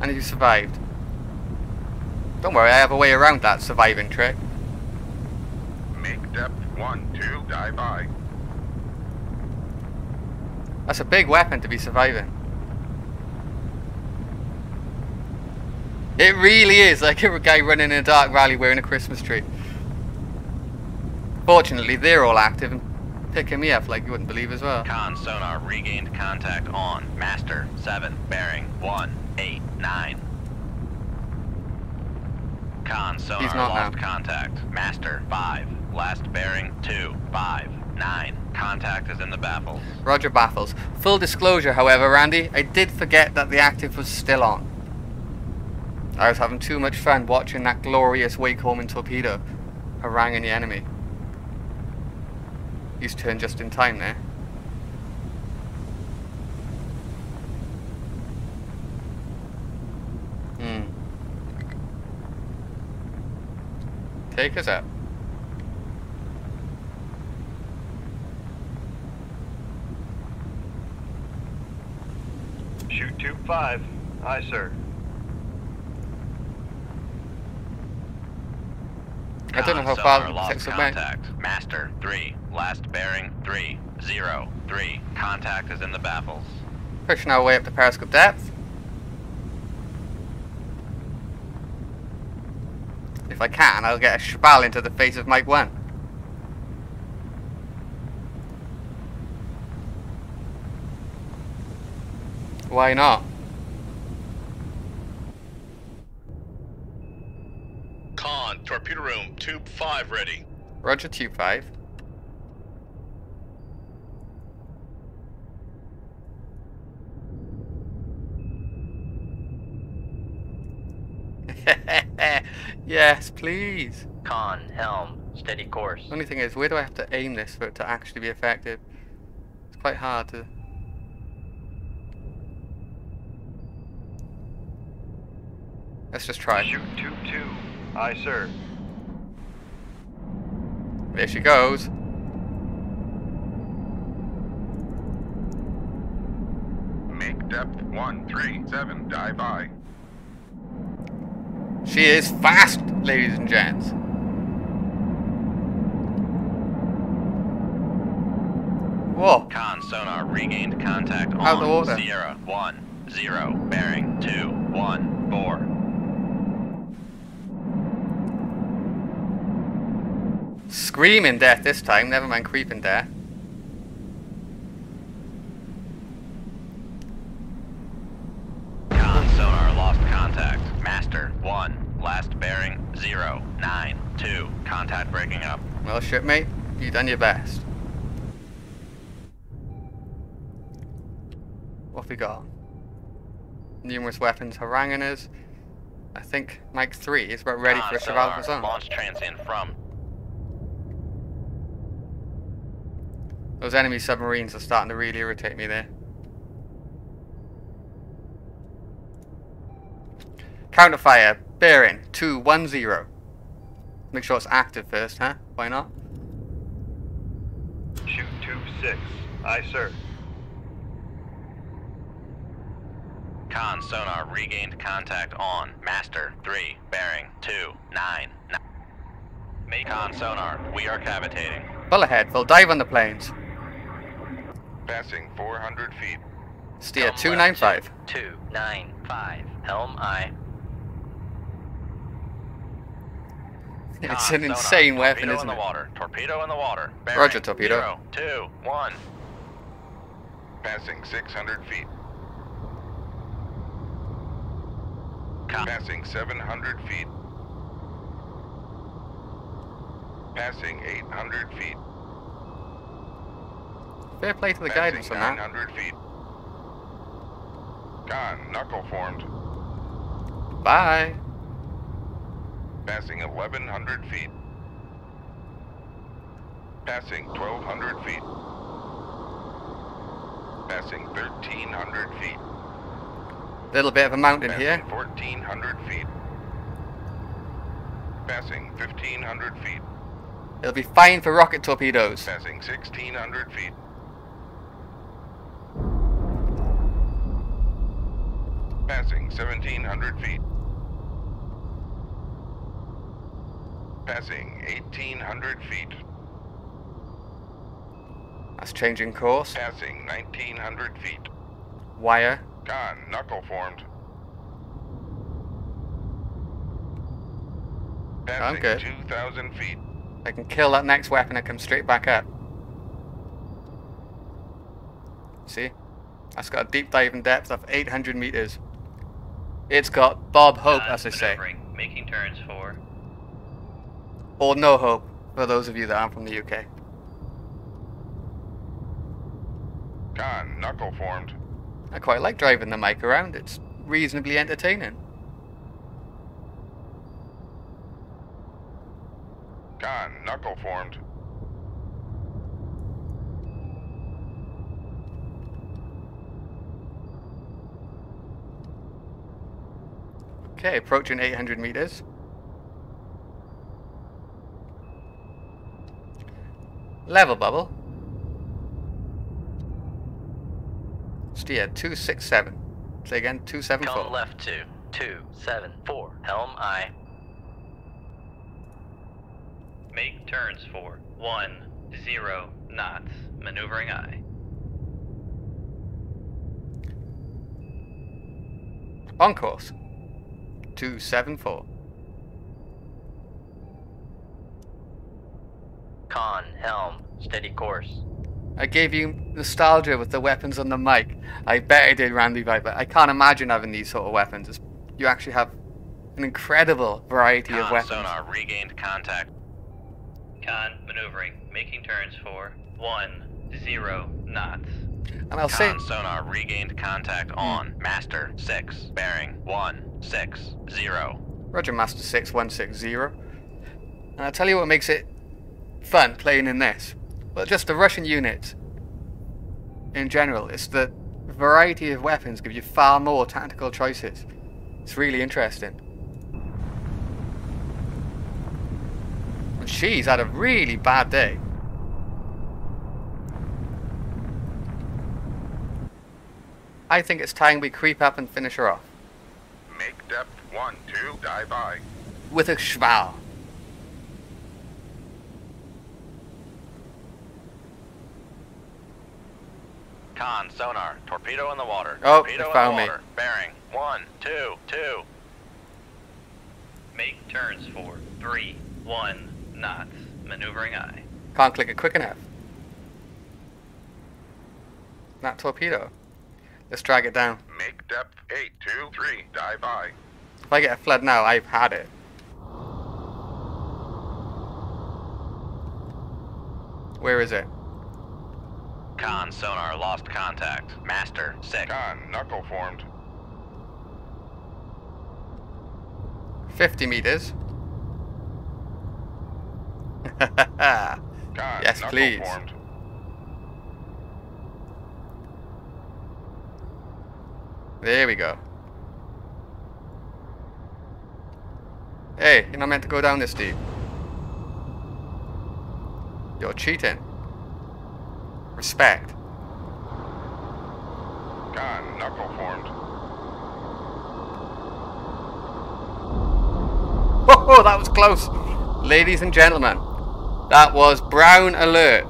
And you survived. Don't worry, I have a way around that surviving trick. Make depth 1, 2, dive by. That's a big weapon to be surviving. It really is like a guy running in a dark valley wearing a Christmas tree. Fortunately, they're all active and picking me up like you wouldn't believe as well. Con sonar regained contact on. Master seven bearing one eight nine. Con sonar He's not lost now. contact. Master five. Last bearing two five nine. Contact is in the baffles. Roger baffles. Full disclosure, however, Randy, I did forget that the active was still on. I was having too much fun watching that glorious wake homing torpedo haranguing the enemy. He's turned just in time there. Hmm. Take us up. 5. Aye, sir. I don't know how far sonar it lost takes contact. Master three. Last bearing three zero three. Contact is in the baffles. Pushing our way up to periscope depth. If I can, I'll get a Shkval into the face of Mike 1. Why not? Con, torpedo room, tube 5 ready. Roger Tube 5. (laughs) yes, please. Con, helm, steady course. Only thing is, where do I have to aim this for it to actually be effective? It's quite hard to. Let's just try. Shoot tube 2. Aye, sir. There she goes. Make depth 1, 3, 7, dive by. She is fast, ladies and gents. Whoa. Con sonar regained contact Out on the water. Sierra one zero bearing two one four. Screaming death this time, never mind creeping death. Con sonar lost contact. Master one. Last bearing zero nine two. Contact breaking up. Well, shipmate, you've done your best. What have we got? Numerous weapons haranguing us. I think Mike 3 is about ready Con for a of sonar. Launch transient from. Those enemy submarines are starting to really irritate me there. Counterfire, bearing, 210. Make sure it's active first, huh? Why not? Shoot tube 6. Aye, sir. Con sonar regained contact on. Master three bearing two nine. nine. Make con sonar. We are cavitating. Full ahead, full dive on the planes. Passing 400 feet. Steer Come left 295. to 295. Helm, I. It's Con an sonar, insane weapon, torpedo isn't in it? the water. Torpedo in the water. Bearing Roger, torpedo. Zero, two, one. Passing 600 feet. Con- Passing 700 feet. Passing 800 feet. Fair play to the guidance on that. feet. Knuckle formed. Bye. Passing 1,100 feet. Passing 1,200 feet. Passing 1,300 feet. Little bit of a mountain Passing here. 1,400 feet. Passing 1,500 feet. It'll be fine for rocket torpedoes. Passing 1,600 feet. Passing 1,700 feet. Passing 1,800 feet. That's changing course. Passing 1,900 feet. Wire. Con, knuckle formed. Passing good. 2,000 feet. I can kill that next weapon and come straight back up. See? That's got a deep diving depth of 800 meters. It's got Bob Hope, Con, as they say. maneuvering, Making turns for Or no hope, for those of you that aren't from the UK. Con, ah, knuckle formed. I quite like driving the Mike around, it's reasonably entertaining. Con, knuckle formed. Okay, approaching 800 meters. Level bubble. Steer 267. Say again, 274. come left to two seven four. Helm aye. Make turns for one zero knots. Maneuvering aye. On course. 274. Con helm steady course. I gave you nostalgia with the weapons on the Mike. I bet I did, Randy Viper. I can't imagine having these sort of weapons. It's- You actually have an incredible variety of Con weapons. sonar regained contact. Con maneuvering. Making turns for one zero knots. And I'll say, Con sonar regained contact on Master 6, bearing 160. Roger Master 6160. And I'll tell you what makes it fun playing in this. Well, just the Russian units in general. It's the variety of weapons give you far more tactical choices. It's really interesting. And she's had a really bad day. I think it's time we creep up and finish her off. Make depth 1, 2, dive by. With a Shkval. Con sonar, torpedo in the water. Oh, torpedo they in found the me. water. Bearing 1, 2, 2. Make turns for three one knots. Maneuvering aye. Can't click it quick enough. Not torpedo. Let's drag it down. Make depth 8, 2, 3, dive by. If I get a flood now, I've had it. Where is it? Con sonar lost contact. Master 6. Con, knuckle formed. 50 meters. (laughs) Con, Yes, please. formed. There we go. Hey, you're not meant to go down this deep. You're cheating. Respect. Con, knuckle formed. Whoa, that was close. Ladies and gentlemen, that was Brown Alert.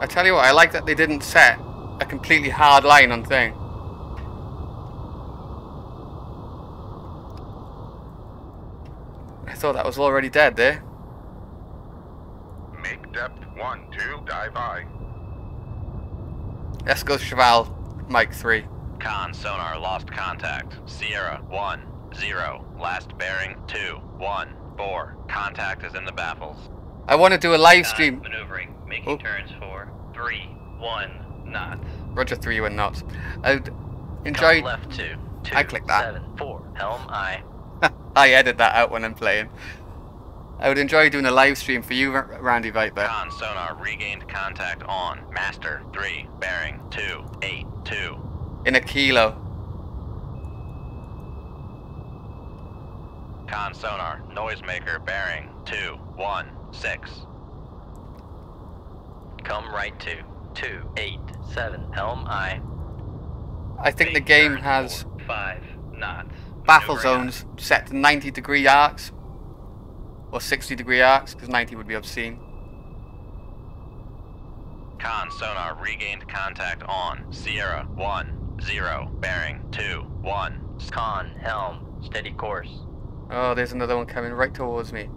I tell you what, I like that they didn't set a completely hard line on thing. I thought that was already dead there. Make depth 1, 2, dive by. Let's go Shkval, Mike 3. Con sonar lost contact. Sierra 1, 0. Last bearing 2, 1, 4. Contact is in the baffles. I want to do a live Con stream. maneuvering. Making Oh. turns for three one knots. Roger 3 when not. I'd enjoy. Come left to two, I clicked that. seven, four. Helm aye. I edit that out when I'm playing. I would enjoy doing a live stream for you, Randy Viper. Con sonar regained contact on. Master 3, bearing 282. In a kilo. Con sonar, noisemaker bearing 216. Come right to two, eight, seven. Helm aye. I think the game has five knots. Battle Maneuvering zones set to 90 degree arcs. Or 60 degree arcs, because 90 would be obscene. Con sonar regained contact on. Sierra 1, 0, bearing 2, 1. I. Con helm. Steady course. Oh, there's another one coming right towards me.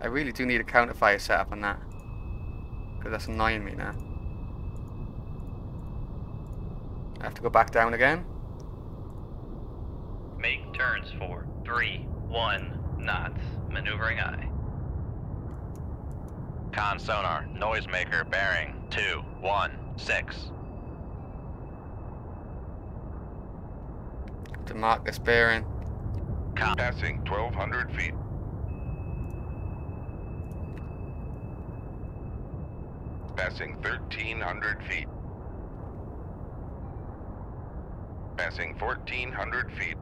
I really do need a counterfire set up on that. Because that's annoying me now. I have to go back down again. Make turns for three, one knots. Maneuvering aye. Con sonar, noisemaker bearing two, one, six. To mark this bearing. Con Passing 1,200 feet. Passing 1,300 feet. Passing 1,400 feet.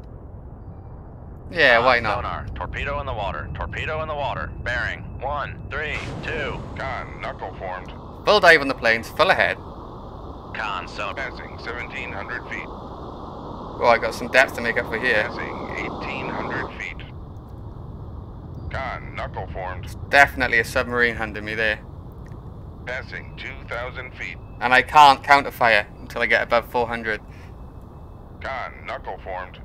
Yeah, ah, why not? Sonar, torpedo in the water, torpedo in the water, bearing 1, 3, 2. Con, knuckle formed. Full dive on the planes, full ahead. Con sonar, Passing 1,700 feet. Well, I got some depth to make up for here. Passing 1,800 feet. Con, knuckle formed. Definitely a submarine hunting me there. Passing 2,000 feet. And I can't counterfire until I get above 400. Con, knuckle formed.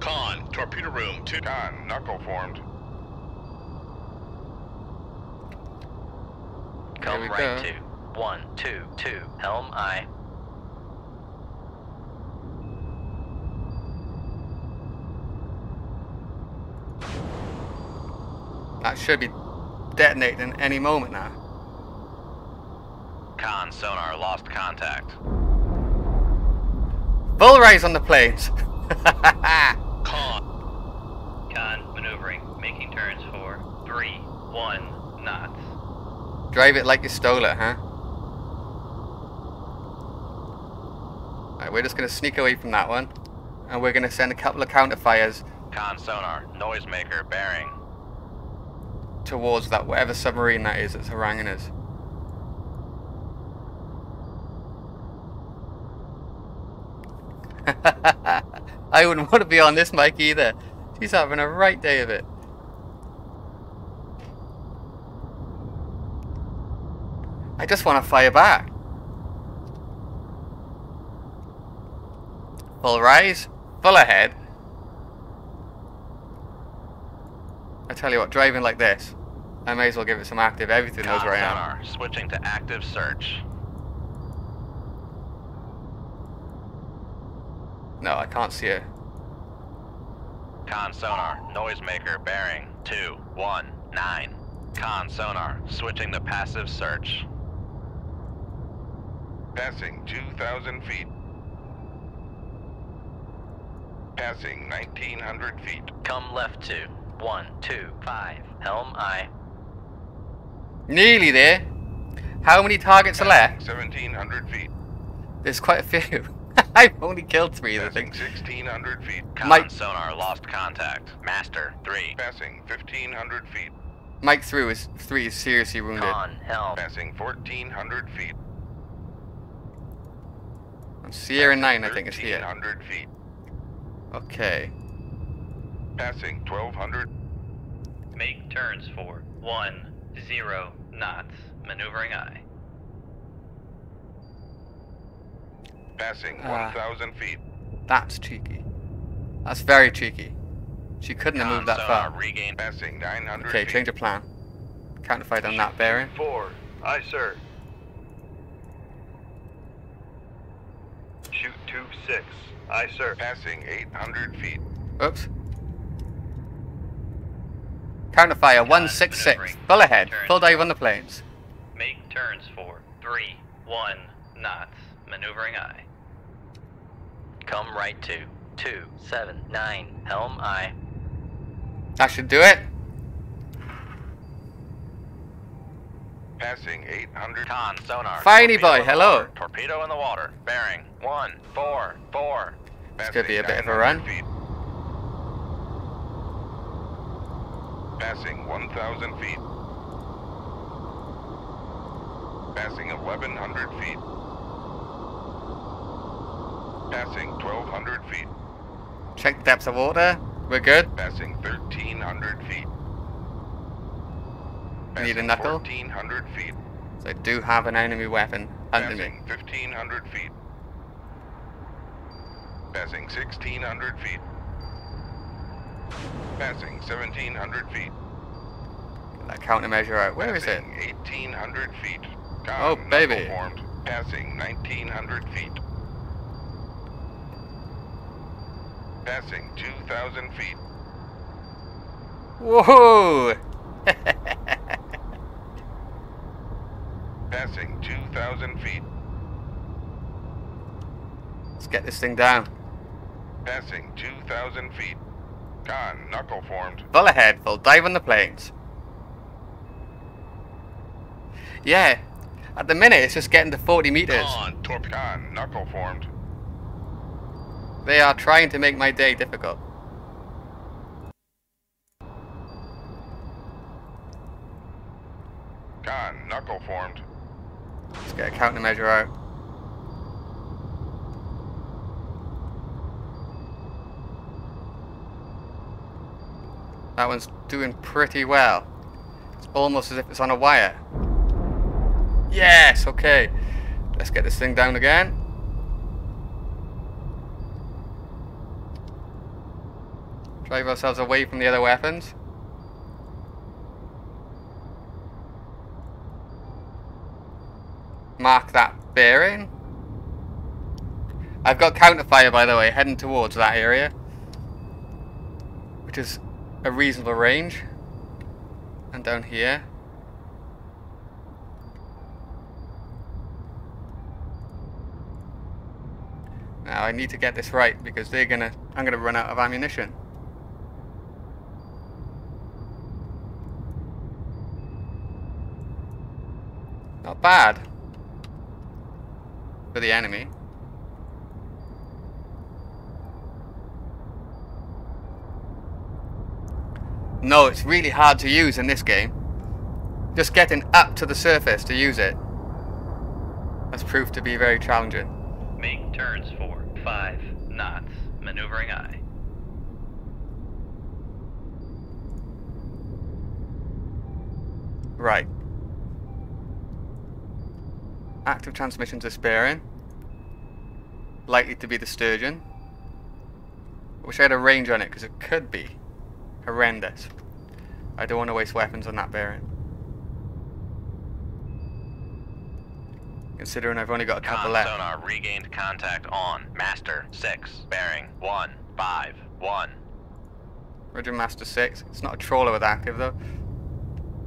Con, torpedo room 2. Con, knuckle formed. Come right go. to one, two, two. Helm aye. That should be detonating any moment now. Con sonar lost contact. Full rise on the planes. (laughs) Con, Con maneuvering. Making turns for three, one knots. Drive it like you stole it, huh? Right, we're just gonna sneak away from that one. And we're gonna send a couple of counterfires Con sonar, noisemaker bearing. towards that whatever submarine that is that's haranguing us. (laughs) I wouldn't want to be on this Mike either. She's having a right day of it. I just want to fire back. Full rise, full ahead. I tell you what, driving like this, I may as well give it some active. Everything knows where I am. switching to active search. No, I can't see her. Con sonar, noisemaker bearing 2, 1, 9. Con sonar, switching to passive search. Passing 2,000 feet. Passing 1,900 feet. Come left to one, two, five. Helm aye. Nearly there. How many targets are left? 1,700 feet. There's quite a few. (laughs) I've only killed three, I Passing think. 1,600 feet. Con Mike- sonar lost contact. Master 3. Passing 1,500 feet. Mike through is three is seriously wounded. Con helm. Passing 1,400 feet. And Sierra 9, I think, is here. 1,300 feet. Okay. Passing 1,200. Make turns for one, zero knots. Maneuvering aye. Passing Ah. 1,000 feet. That's cheeky. That's very cheeky. She couldn't have moved that far. regained. Passing 900 Okay, feet. change of plan. Counterfire on that bearing. Four. Aye, sir. Shoot two six. Aye, sir. Passing 800 feet. Oops. Counterfire 166. Full ahead. Full dive on the planes. Make turns for three, one knots. Maneuvering aye. Come right to two, seven, nine. Helm aye. That should do it. Passing 800. Con, sonar. Finey torpedo boy, hello. water, Torpedo in the water. Bearing. One, four, four. This could be a bit of a run. feet. Passing 1,000 feet. Passing 1,100 feet. Passing 1,200 feet. Check the depth of water. We're good. Passing 1,300 feet. Need a knuckle? 1,400 feet. So I do have an enemy weapon me. Passing 1,500 feet. Passing 1,600 feet. Passing 1,700 feet. Get that countermeasure out. Where is it? 1,800 feet. Oh, baby. Formed. Passing 1,900 feet. Passing 2,000 feet. Whoa! (laughs) Passing 2,000 feet. Let's get this thing down. Passing 2,000 feet. Con, knuckle formed. Full ahead. Full dive on the planes. Yeah. At the minute, it's just getting to 40 meters. Con, torpedo. Con, knuckle formed. They are trying to make my day difficult. Con, knuckle formed. Let's get a countermeasure out. That one's doing pretty well. It's almost as if it's on a wire. Yes, okay. Let's get this thing down again. Drive ourselves away from the other weapons. Mark that bearing. I've got counterfire, by the way, heading towards that area. Which is a reasonable range. And down here. Now I need to get this right because they're gonna I'm gonna run out of ammunition. Not bad. For the enemy. No, it's really hard to use in this game. Just getting up to the surface to use it has proved to be very challenging. Make turns for five knots. Maneuvering aye. Right. Active transmissions are sparing. Likely to be the Sturgeon. I Wish I had a range on it because it could be horrendous. I don't want to waste weapons on that bearing. Considering I've only got a couple Con left. sonar regained contact on. Master 6. Bearing 1, 5, 1. Roger Master 6. It's not a trawler with active though.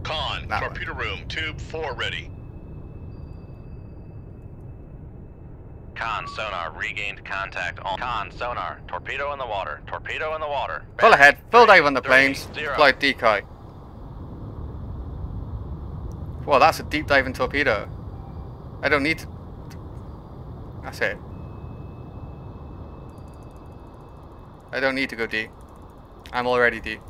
Con, That torpedo room, tube 4 ready. Con sonar regained contact on. Con sonar. Torpedo in the water. Torpedo in the water. Full ahead, full dive on the three, planes. zero. Deploy decoy. Well, that's a deep diving torpedo. I don't need to... That's it. I don't need to go deep. I'm already deep.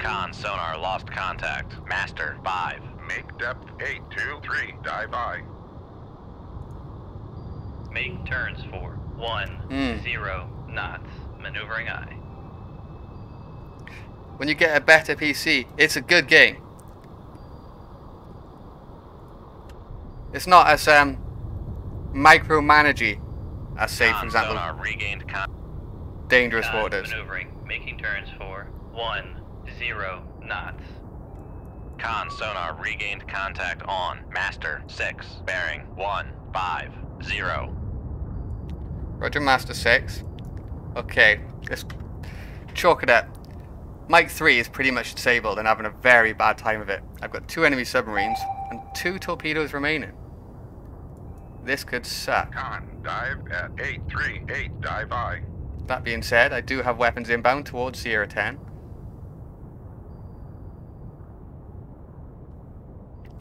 Con sonar lost contact. Master 5. Make depth 823. Dive aye. Make turns for one Hmm. zero knots. Maneuvering aye. When you get a better PC, it's a good game. It's not as um micromanagey as say for example. Dangerous Con Waters. Maneuvering. Making turns for one zero knots. Con sonar regained contact on. Master 6. Bearing 1, 5, 0. Roger Master 6. Okay, let's chalk it up. Mike 3 is pretty much disabled and having a very bad time of it. I've got two enemy submarines and two torpedoes remaining. This could suck. Con, dive at 838, dive aye. That being said, I do have weapons inbound towards Sierra 10.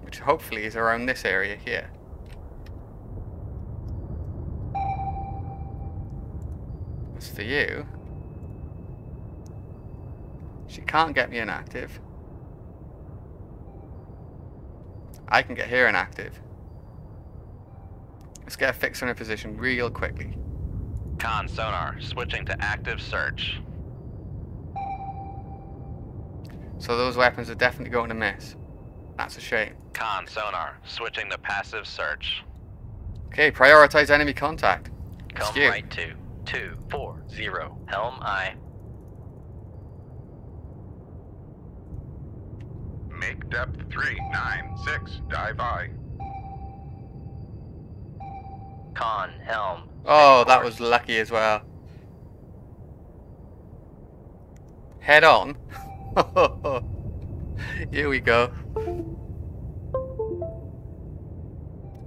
Which hopefully is around this area here. For you, she can't get me inactive. I can get her inactive. Let's get a fix on her position real quickly. Con sonar, switching to active search. So those weapons are definitely going to miss. That's a shame. Con sonar, switching to passive search. Okay, prioritize enemy contact. Come right to 240. Helm aye. Make depth 396, dive aye. Con, helm. Oh, that was lucky as well. Head on. (laughs) Here we go.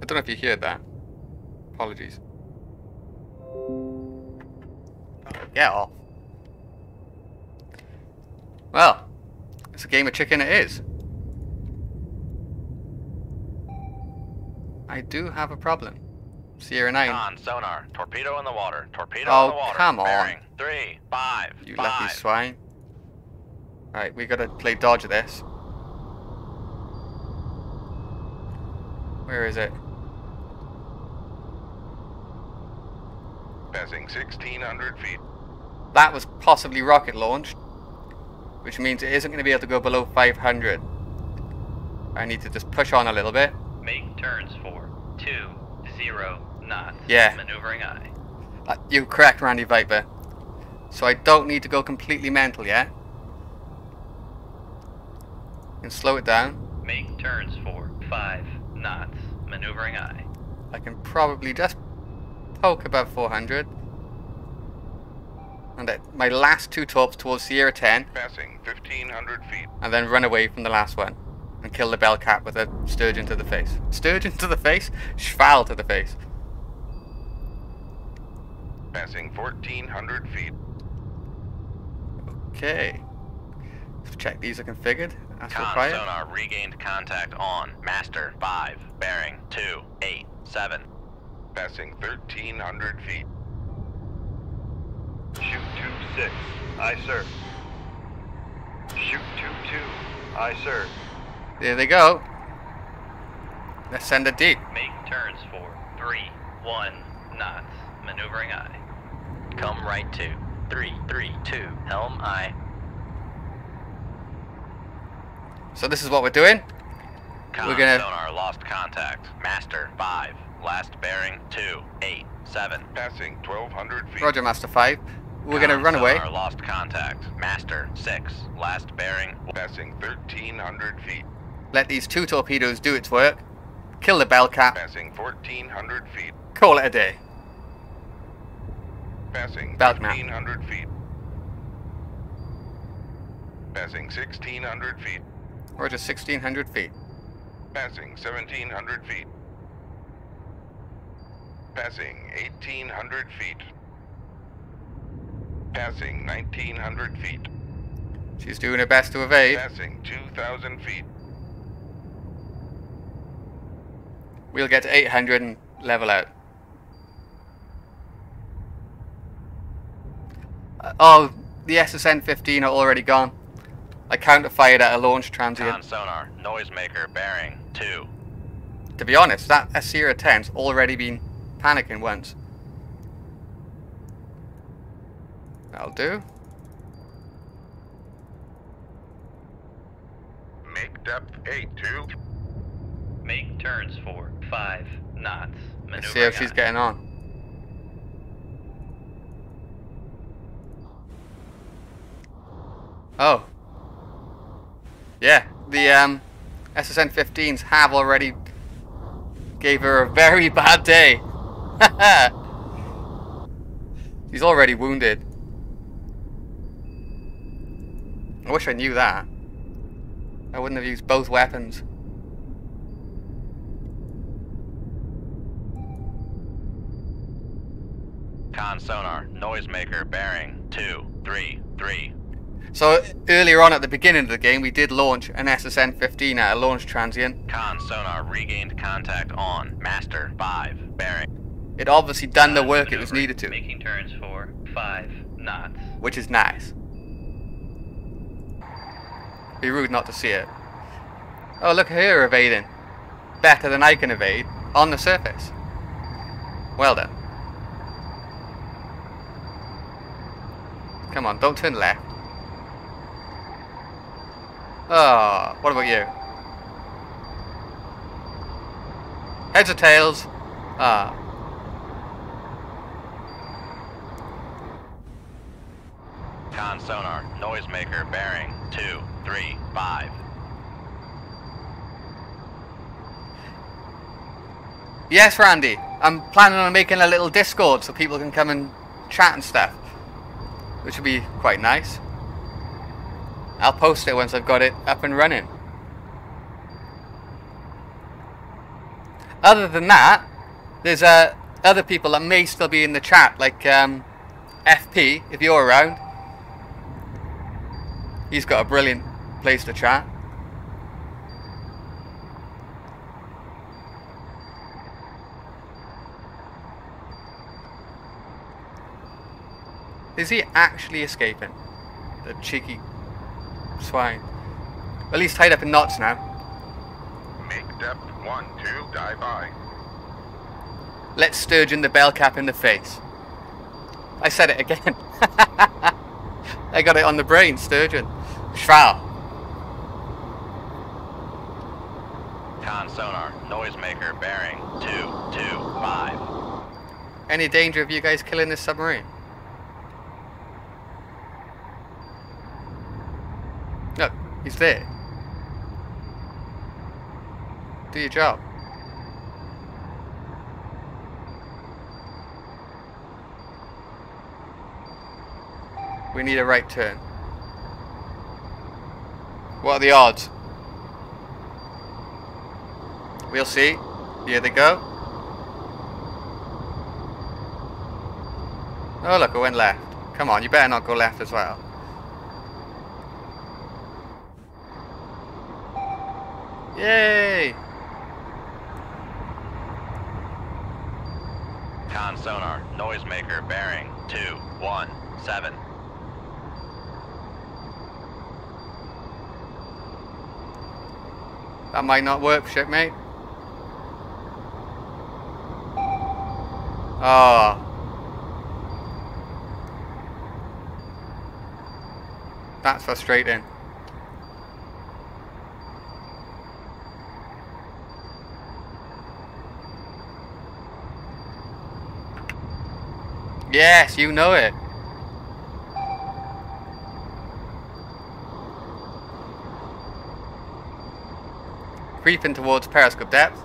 I don't know if you heard that. Apologies. Get off. Well, it's a game of chicken it is. I do have a problem. Sierra 9. Con sonar, torpedo in the water, torpedo Oh, in the water. Oh, come on. Bearing three, five, You five. lucky swine. Alright, we gotta play dodge this. Where is it? Passing 1600 feet. That was possibly rocket launched, which means it isn't going to be able to go below 500. I need to just push on a little bit. Make turns for 20 knots. Yeah. Maneuvering aye. Uh, you're correct, Randy Viper. So I don't need to go completely mental yet. And slow it down. Make turns for 5 knots. Maneuvering aye. I can probably just poke above 400. And then my last two torps towards Sierra 10, Passing 1500 feet. and then run away from the last one. And kill the bell cap with a sturgeon to the face. Sturgeon to the face? Shkval to the face. Passing 1400 feet. Okay. Let's check these are configured. As Con required. sonar, regained contact on. Master, five, bearing, two, eight, seven. Passing 1300 feet. Shoot 2-6. Aye, sir. Shoot 2-2. Aye, sir. There they go. Let's send it deep. Make turns for 3 1 knots. Maneuvering aye. Come right to 332. Helm aye. So this is what we're doing. Con We're gonna- sonar, lost contact. Master, five, last bearing, two, eight, seven. Passing 1200 feet. Roger, Master 5. We're going to run away. sonar, lost contact. Master, six, last bearing, Passing 1300 feet. Let these two torpedoes do its work. Kill the bell cap. Passing 1400 feet. Call it a day. Passing Belt map. 1500 feet. Passing 1600 feet. Roger, 1600 feet. Passing 1700 feet. Passing 1800 feet. Passing 1900 feet. She's doing her best to evade. Passing 2000 feet. We'll get to 800 and level out. Uh, oh, the SSN-15 are already gone. I counter-fired at a launch con transient. sonar, noisemaker, bearing, two. To be honest, that Sierra 10's already been panicking once. That'll do. Make depth 8, 2. Make turns for 5 knots. Maneuvering Let's see how she's getting on. Oh. Yeah, the um, SSN 15s have already gave her a very (laughs) bad day. (laughs) She's already wounded. I wish I knew that. I wouldn't have used both weapons. Con sonar, noisemaker, bearing, two, three, three. So earlier on at the beginning of the game, we did launch an SSN-15 at a launch transient. Con sonar, regained contact on. Master, five, bearing. It obviously done the work it was needed to, Making turns for five knots. which is nice. Be rude not to see it. Oh, look at her evading. Better than I can evade on the surface. Well done. Come on, don't turn left. Oh, what about you? Heads or tails? Ah. Con sonar, noisemaker, bearing, two, three, five. Yes, Randy. I'm planning on making a little Discord so people can come and chat and stuff. Which would be quite nice. I'll post it once I've got it up and running. Other than that, there's uh, other people that may still be in the chat, like um, FP, if you're around. He's got a brilliant place to chat. Is he actually escaping? The cheeky swine. Well, he's tied up in knots now. Make depth 1, 2, dive by. Let Sturgeon the bell cap in the face. I said it again. (laughs) I got it on the brain, Sturgeon. Shroud. Con sonar, noisemaker, bearing, two, two, five. Any danger of you guys killing this submarine? Look, he's there. Do your job. We need a right turn. What are the odds? We'll see. Here they go. Oh look, I went left. Come on, you better not go left as well. Yay! Con sonar, noisemaker, bearing, two, one, seven. That might not work, shipmate. Oh. That's frustrating. Yes, you know it. Creeping towards periscope depth.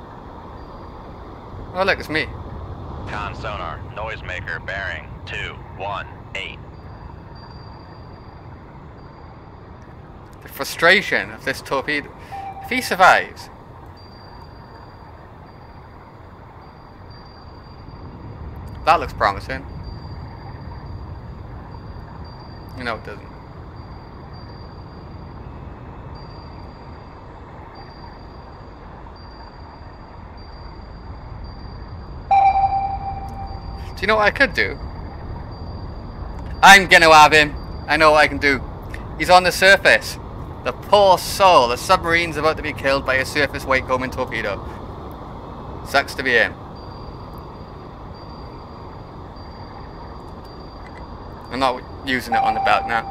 Oh look, it's me. Con sonar, noisemaker, bearing, two, one, eight. The frustration of this torpedo. If he survives. That looks promising. No, it doesn't. Do you know what I could do? I'm gonna have him. I know what I can do. He's on the surface. The poor soul. The submarine's about to be killed by a surface wake homing torpedo. Sucks to be him. I'm not using it on the belt now.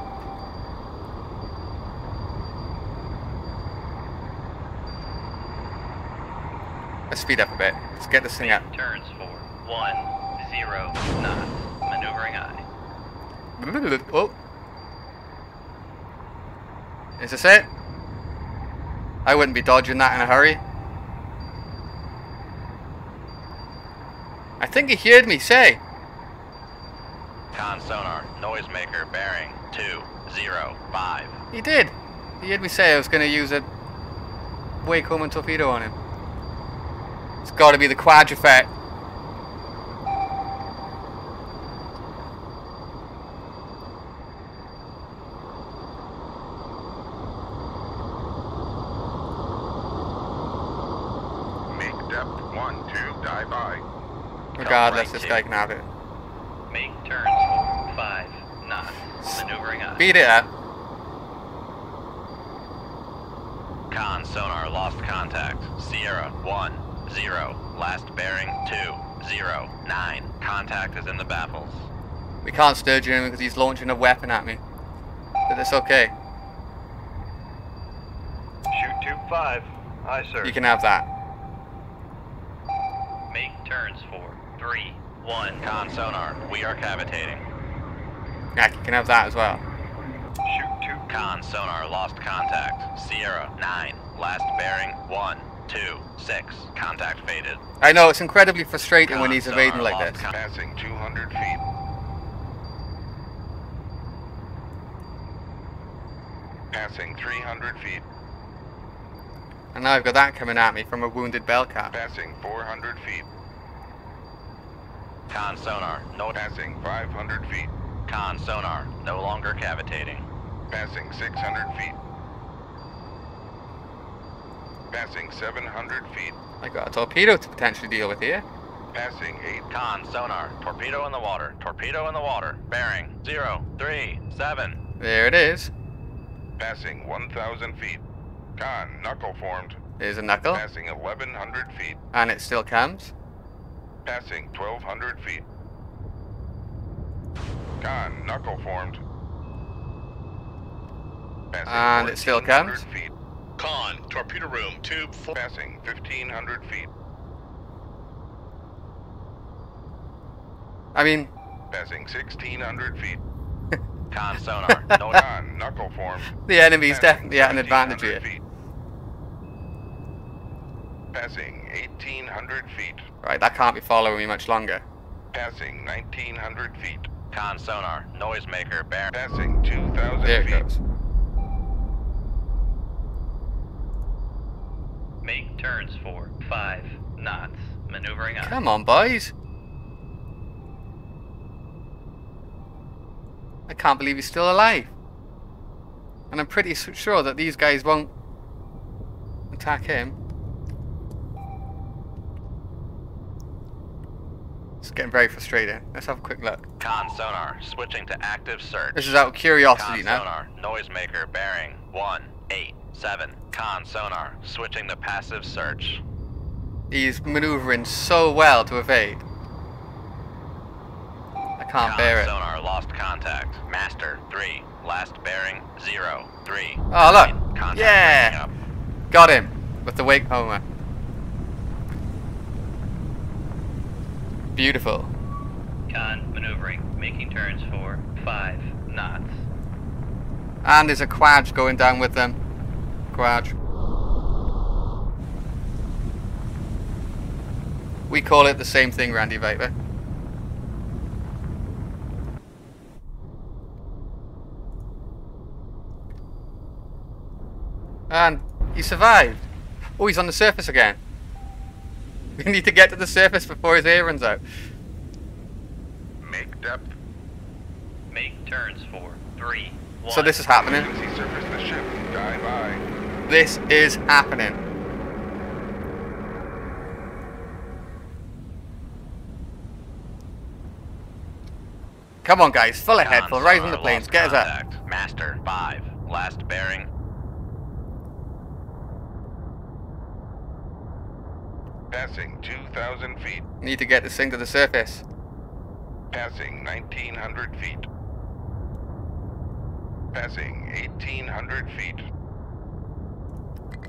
Let's speed up a bit. Let's get this thing up. Turns for one, zero knots. Maneuvering aye. (laughs) Oh. Is this it? I wouldn't be dodging that in a hurry. I think he heard me say. Con sonar, noisemaker, bearing, two, zero, five. He did. He heard me say I was going to use a wake homing torpedo on him. It's got to be the quad effect. Make depth 1, 2, dive by. Oh Regardless, right this to- guy can have it. Make turns for five knots. Maneuvering up. Beat it up. Con sonar lost contact. Sierra one, zero. Last bearing two, zero, nine. Contact is in the baffles. We can't sturgeon him because he's launching a weapon at me. But it's okay. Shoot tube 5. Aye, sir. You can have that. Turns for three, one. Con sonar, we are cavitating. Yeah, you can have that as well. Shoot two. Con sonar lost contact. Sierra 9. Last bearing 1 2 6. Contact faded. I know, it's incredibly frustrating when he's evading like this. con- Passing 200 feet. Passing 300 feet. And now I've got that coming at me from a wounded Bellcat. Passing 400 feet. Con sonar, no Passing 500 feet. con sonar, no longer cavitating. Passing 600 feet. Passing 700 feet. I got a torpedo to potentially deal with here. Passing 8. Con sonar, torpedo in the water, torpedo in the water, bearing 0 3 7. There it is. Passing 1,000 feet. Con, knuckle formed. There's a knuckle. Passing 1,100 feet. And it still comes. Passing 1,200 feet. Con, knuckle formed. Passing And it still comes. Feet. Con, torpedo room, tube 4. Passing 1,500 feet. I mean, Passing 1,600 feet. Con sonar, (laughs) no Con, knuckle formed. the enemy's Passing definitely at an advantage here. feet. Passing 1,800 feet. Right, that can't be following me much longer. Passing 1,900 feet. con sonar, noisemaker, bearing. Passing 2,000 There it feet. goes. Make turns for five knots. Maneuvering us. Come on, boys. I can't believe he's still alive. And I'm pretty sure that these guys won't attack him. It's getting very frustrating. Let's have a quick look. Con sonar, switching to active search. This is out of curiosity Con now. sonar, noisemaker, bearing 1 8 7. Con sonar, switching to passive search. He's maneuvering so well to evade. I can't Con bear it. sonar, lost contact. Master 3. Last bearing 0 3. Oh, look. Contact Yeah. Got him with the wake homer. Beautiful. Con maneuvering. Making turns for five knots. And there's a quadge going down with them. Quadge. We call it the same thing, Randy Viper. And he survived. Oh, he's on the surface again. (laughs) We need to get to the surface before his air runs out. Make depth. Make turns for three, one. So this is happening. Surface the ship. Dive by. This is happening. Come on, guys, full ahead, full right on the planes, get us up. Master 5. Last bearing Passing 2,000 feet. Need to get this thing to the surface. Passing 1,900 feet. Passing 1,800 feet.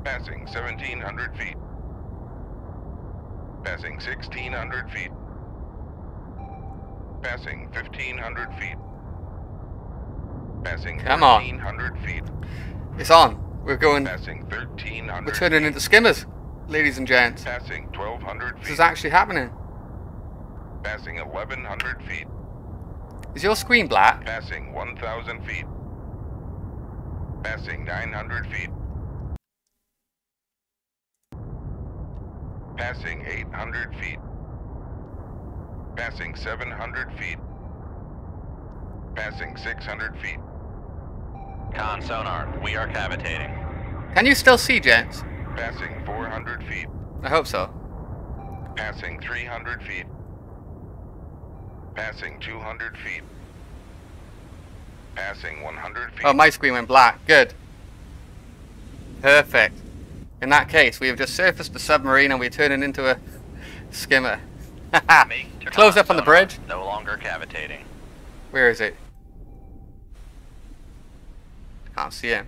Passing 1,700 feet. Passing 1,600 feet. Passing 1,500 feet. Passing Come on. 1,300 feet. It's on. We're going. Passing 1,300 We're turning feet. into skimmers, ladies and gents. Passing 1,200 This is actually happening. Passing 1,100 feet. Is your screen black? Passing 1,000 feet. Passing 900 feet. Passing 800 feet. Passing 700 feet. Passing 600 feet. Con sonar, we are cavitating. Can you still see, gents? Passing 400 feet. I hope so. Passing 300 feet. Passing 200 feet. Passing 100 feet. Oh, my screen went black. Good. Perfect. In that case, we have just surfaced the submarine and we're turning into a skimmer. (laughs) Make turn Close up on the bridge. No longer cavitating. Where is it? Can't see him.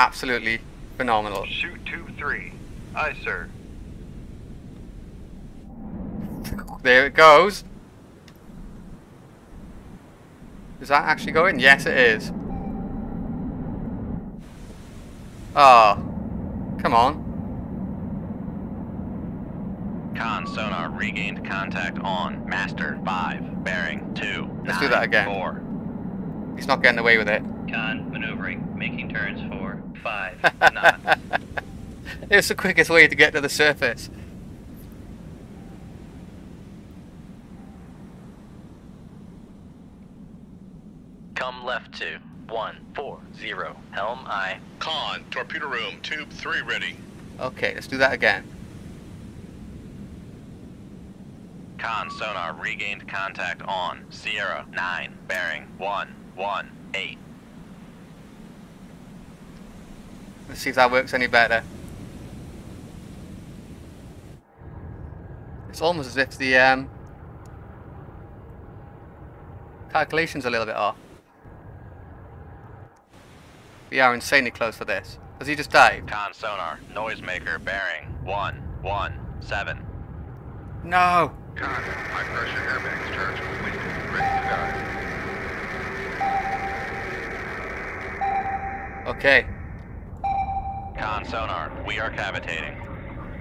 Absolutely phenomenal. Shoot 2-3. Aye, sir. There it goes. Is that actually going? Yes, it is. Oh. Come on. Con sonar regained contact on Master 5, bearing 2. Let's do that again. 4. He's not getting away with it. Con maneuvering, making turns for 5 (laughs) knots. it's the quickest way to get to the surface. Come left to 140. Helm aye. Con, torpedo room, tube 3 ready. Okay, let's do that again. Con sonar regained contact on Sierra 9, bearing 118. Let's see if that works any better. It's almost as if the um, calculation's a little bit off. We are insanely close for this. Has he just dived? Con sonar, noisemaker bearing 117. No! Con, high pressure airbags charge complete. Ready to dive. Okay, Con sonar, we are cavitating.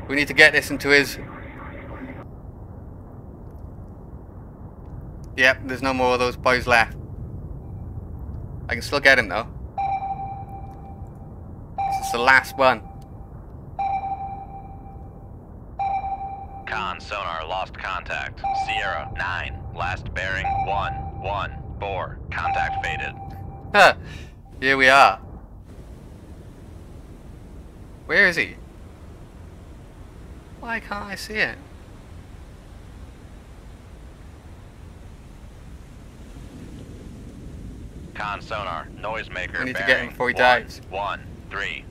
we need to get this into his... Yep, there's no more of those boys left. I can still get him though. This is the last one. Con sonar lost contact. Sierra 9, last bearing 114. Contact faded. Huh. Here we are. Where is he? Why can't I see it? Con sonar, noisemaker We need to get him before he one, dives. One, three.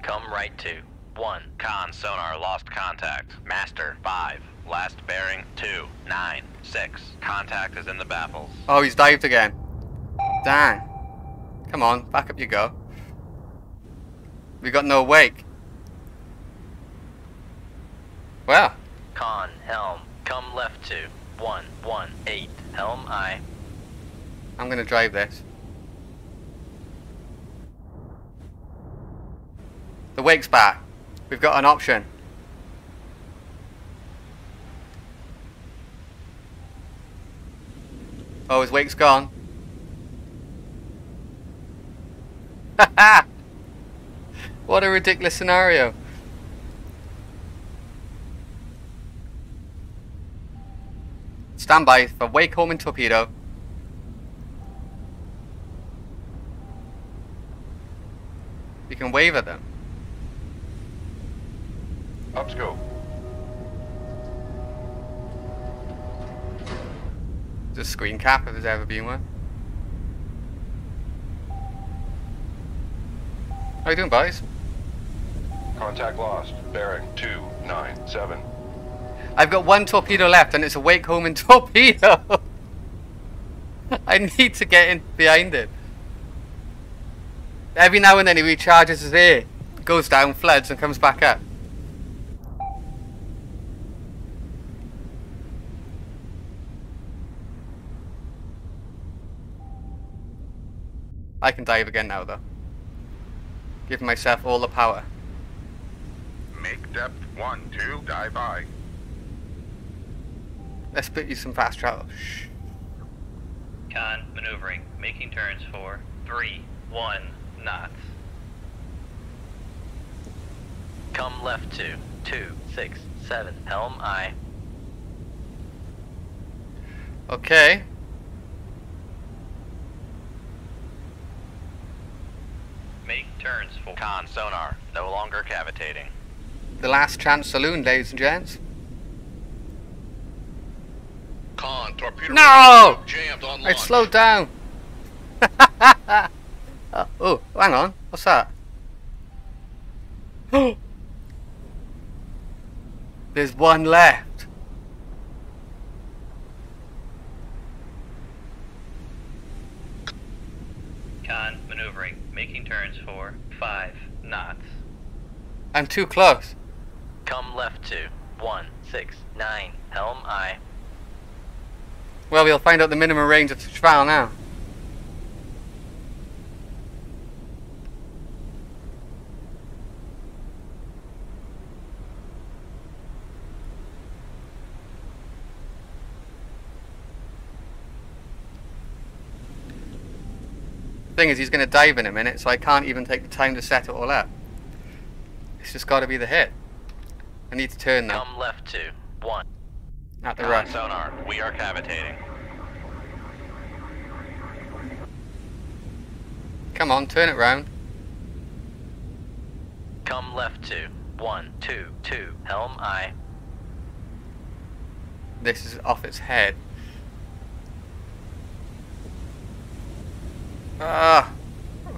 Come right to 1. Con sonar lost contact. Master 5, last bearing two, nine, six. Contact is in the baffles. Oh, he's dived again. Dan. Come on, back up you go. We got no wake. Well, Con helm. Come left to 118. Helm aye. I'm gonna drive this. The wake's back. We've got an option. Oh, his wake's gone. (laughs) what a ridiculous scenario. Stand by for wake homing torpedo. You can wave at them. Up scope. Just screen cap if there's ever been one. How you doing, boys? Contact lost. Bearing 297. I've got one torpedo left, and it's a wake homing (laughs) torpedo. I need to get in behind it. Every now and then he recharges his air, goes down, floods, and comes back up. I can dive again now, though. Give myself all the power. Make depth 1, 2, dive aye. Let's put you some fast travel. Shh. Con, maneuvering, making turns for three, one knots. Come left to two, six, seven, helm aye. Okay. Make turns for Con sonar, no longer cavitating. The last chance saloon, ladies and gents. Con, torpedo No! jammed on I launch. slowed down. (laughs) Uh, oh, hang on. What's that? (gasps) There's one left. Con, maneuvering, making turns for five knots. I'm too close. Come left to one, six, nine, helm aye. Well, we'll find out the minimum range of the trial now. Thing is, he's going to dive in a minute, so I can't even take the time to set it all up. It's just got to be the hit. I need to turn now, Come left to one. at the Con right. sonar, we are cavitating. Come on, turn it round. Come left to one, two, two, helm aye. This is off its head. Ah,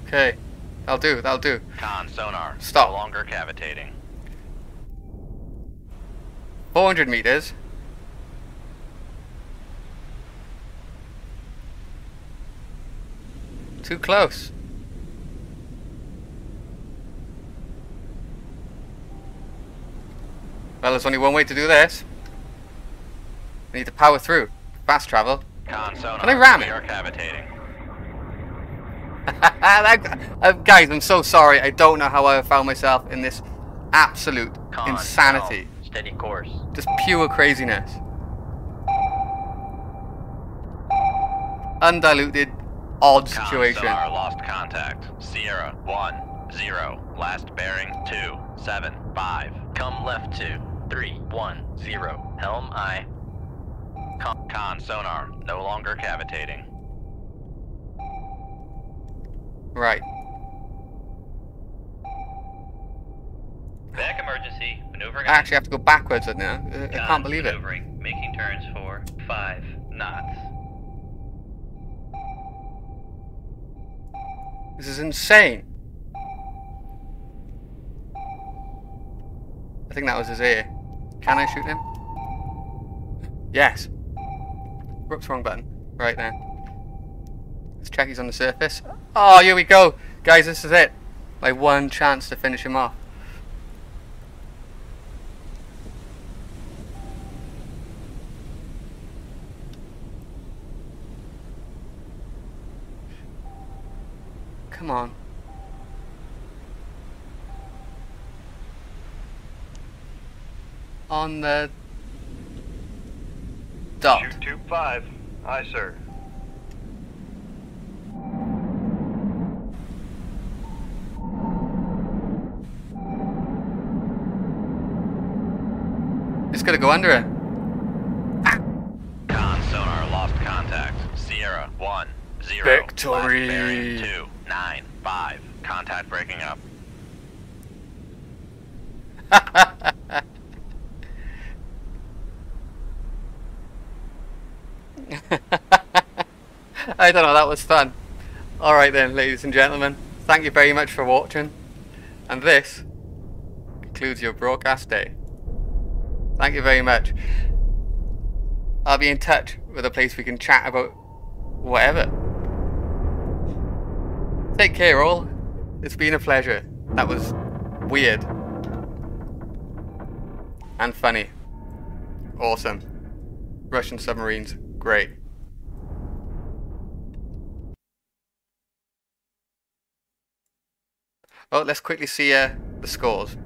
okay. That'll do, that'll do. Con sonar, Stop. no longer cavitating. 400 meters. Too close. Well, there's only one way to do this. I need to power through. Fast travel. Con Can I ram it? cavitating. (laughs) That- uh, guys, I'm so sorry. I don't know how I found myself in this absolute Con, insanity. Steady course. Just pure craziness. Undiluted, odd Con situation. sonar, lost contact. Sierra, one, zero. Last bearing, two, seven, five. Come left to three, one, zero, helm aye. Con, con sonar, no longer cavitating. Right. Back emergency, maneuvering. I actually have to go backwards right now. I can't believe it. Maneuvering, making turns for five knots. This is insane. I think that was his ear. Can I shoot him? Yes. Whoops, wrong button. Right there. Let's check he's on the surface. Oh, here we go. Guys, this is it. My one chance to finish him off. Come on. On the dot. Shoot tube five. Aye, sir. It's gonna go under it. Con sonar, lost contact. Sierra, one, zero. Victory. Two, nine, five. Contact breaking up. (laughs) I don't know, that was fun. Alright then, ladies and gentlemen, thank you very much for watching. And this concludes your broadcast day. Thank you very much. I'll be in touch with a place we can chat about whatever. Take care, all. It's been a pleasure. That was weird. And funny. Awesome. Russian submarines, great. Oh, let's quickly see uh, the scores.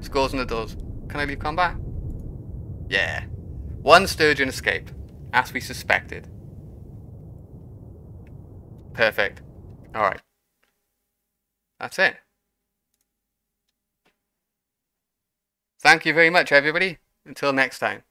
Scores on the doors. Can I leave combat? Yeah. One Sturgeon escaped, as we suspected. Perfect. Alright. That's it. Thank you very much, everybody. Until next time.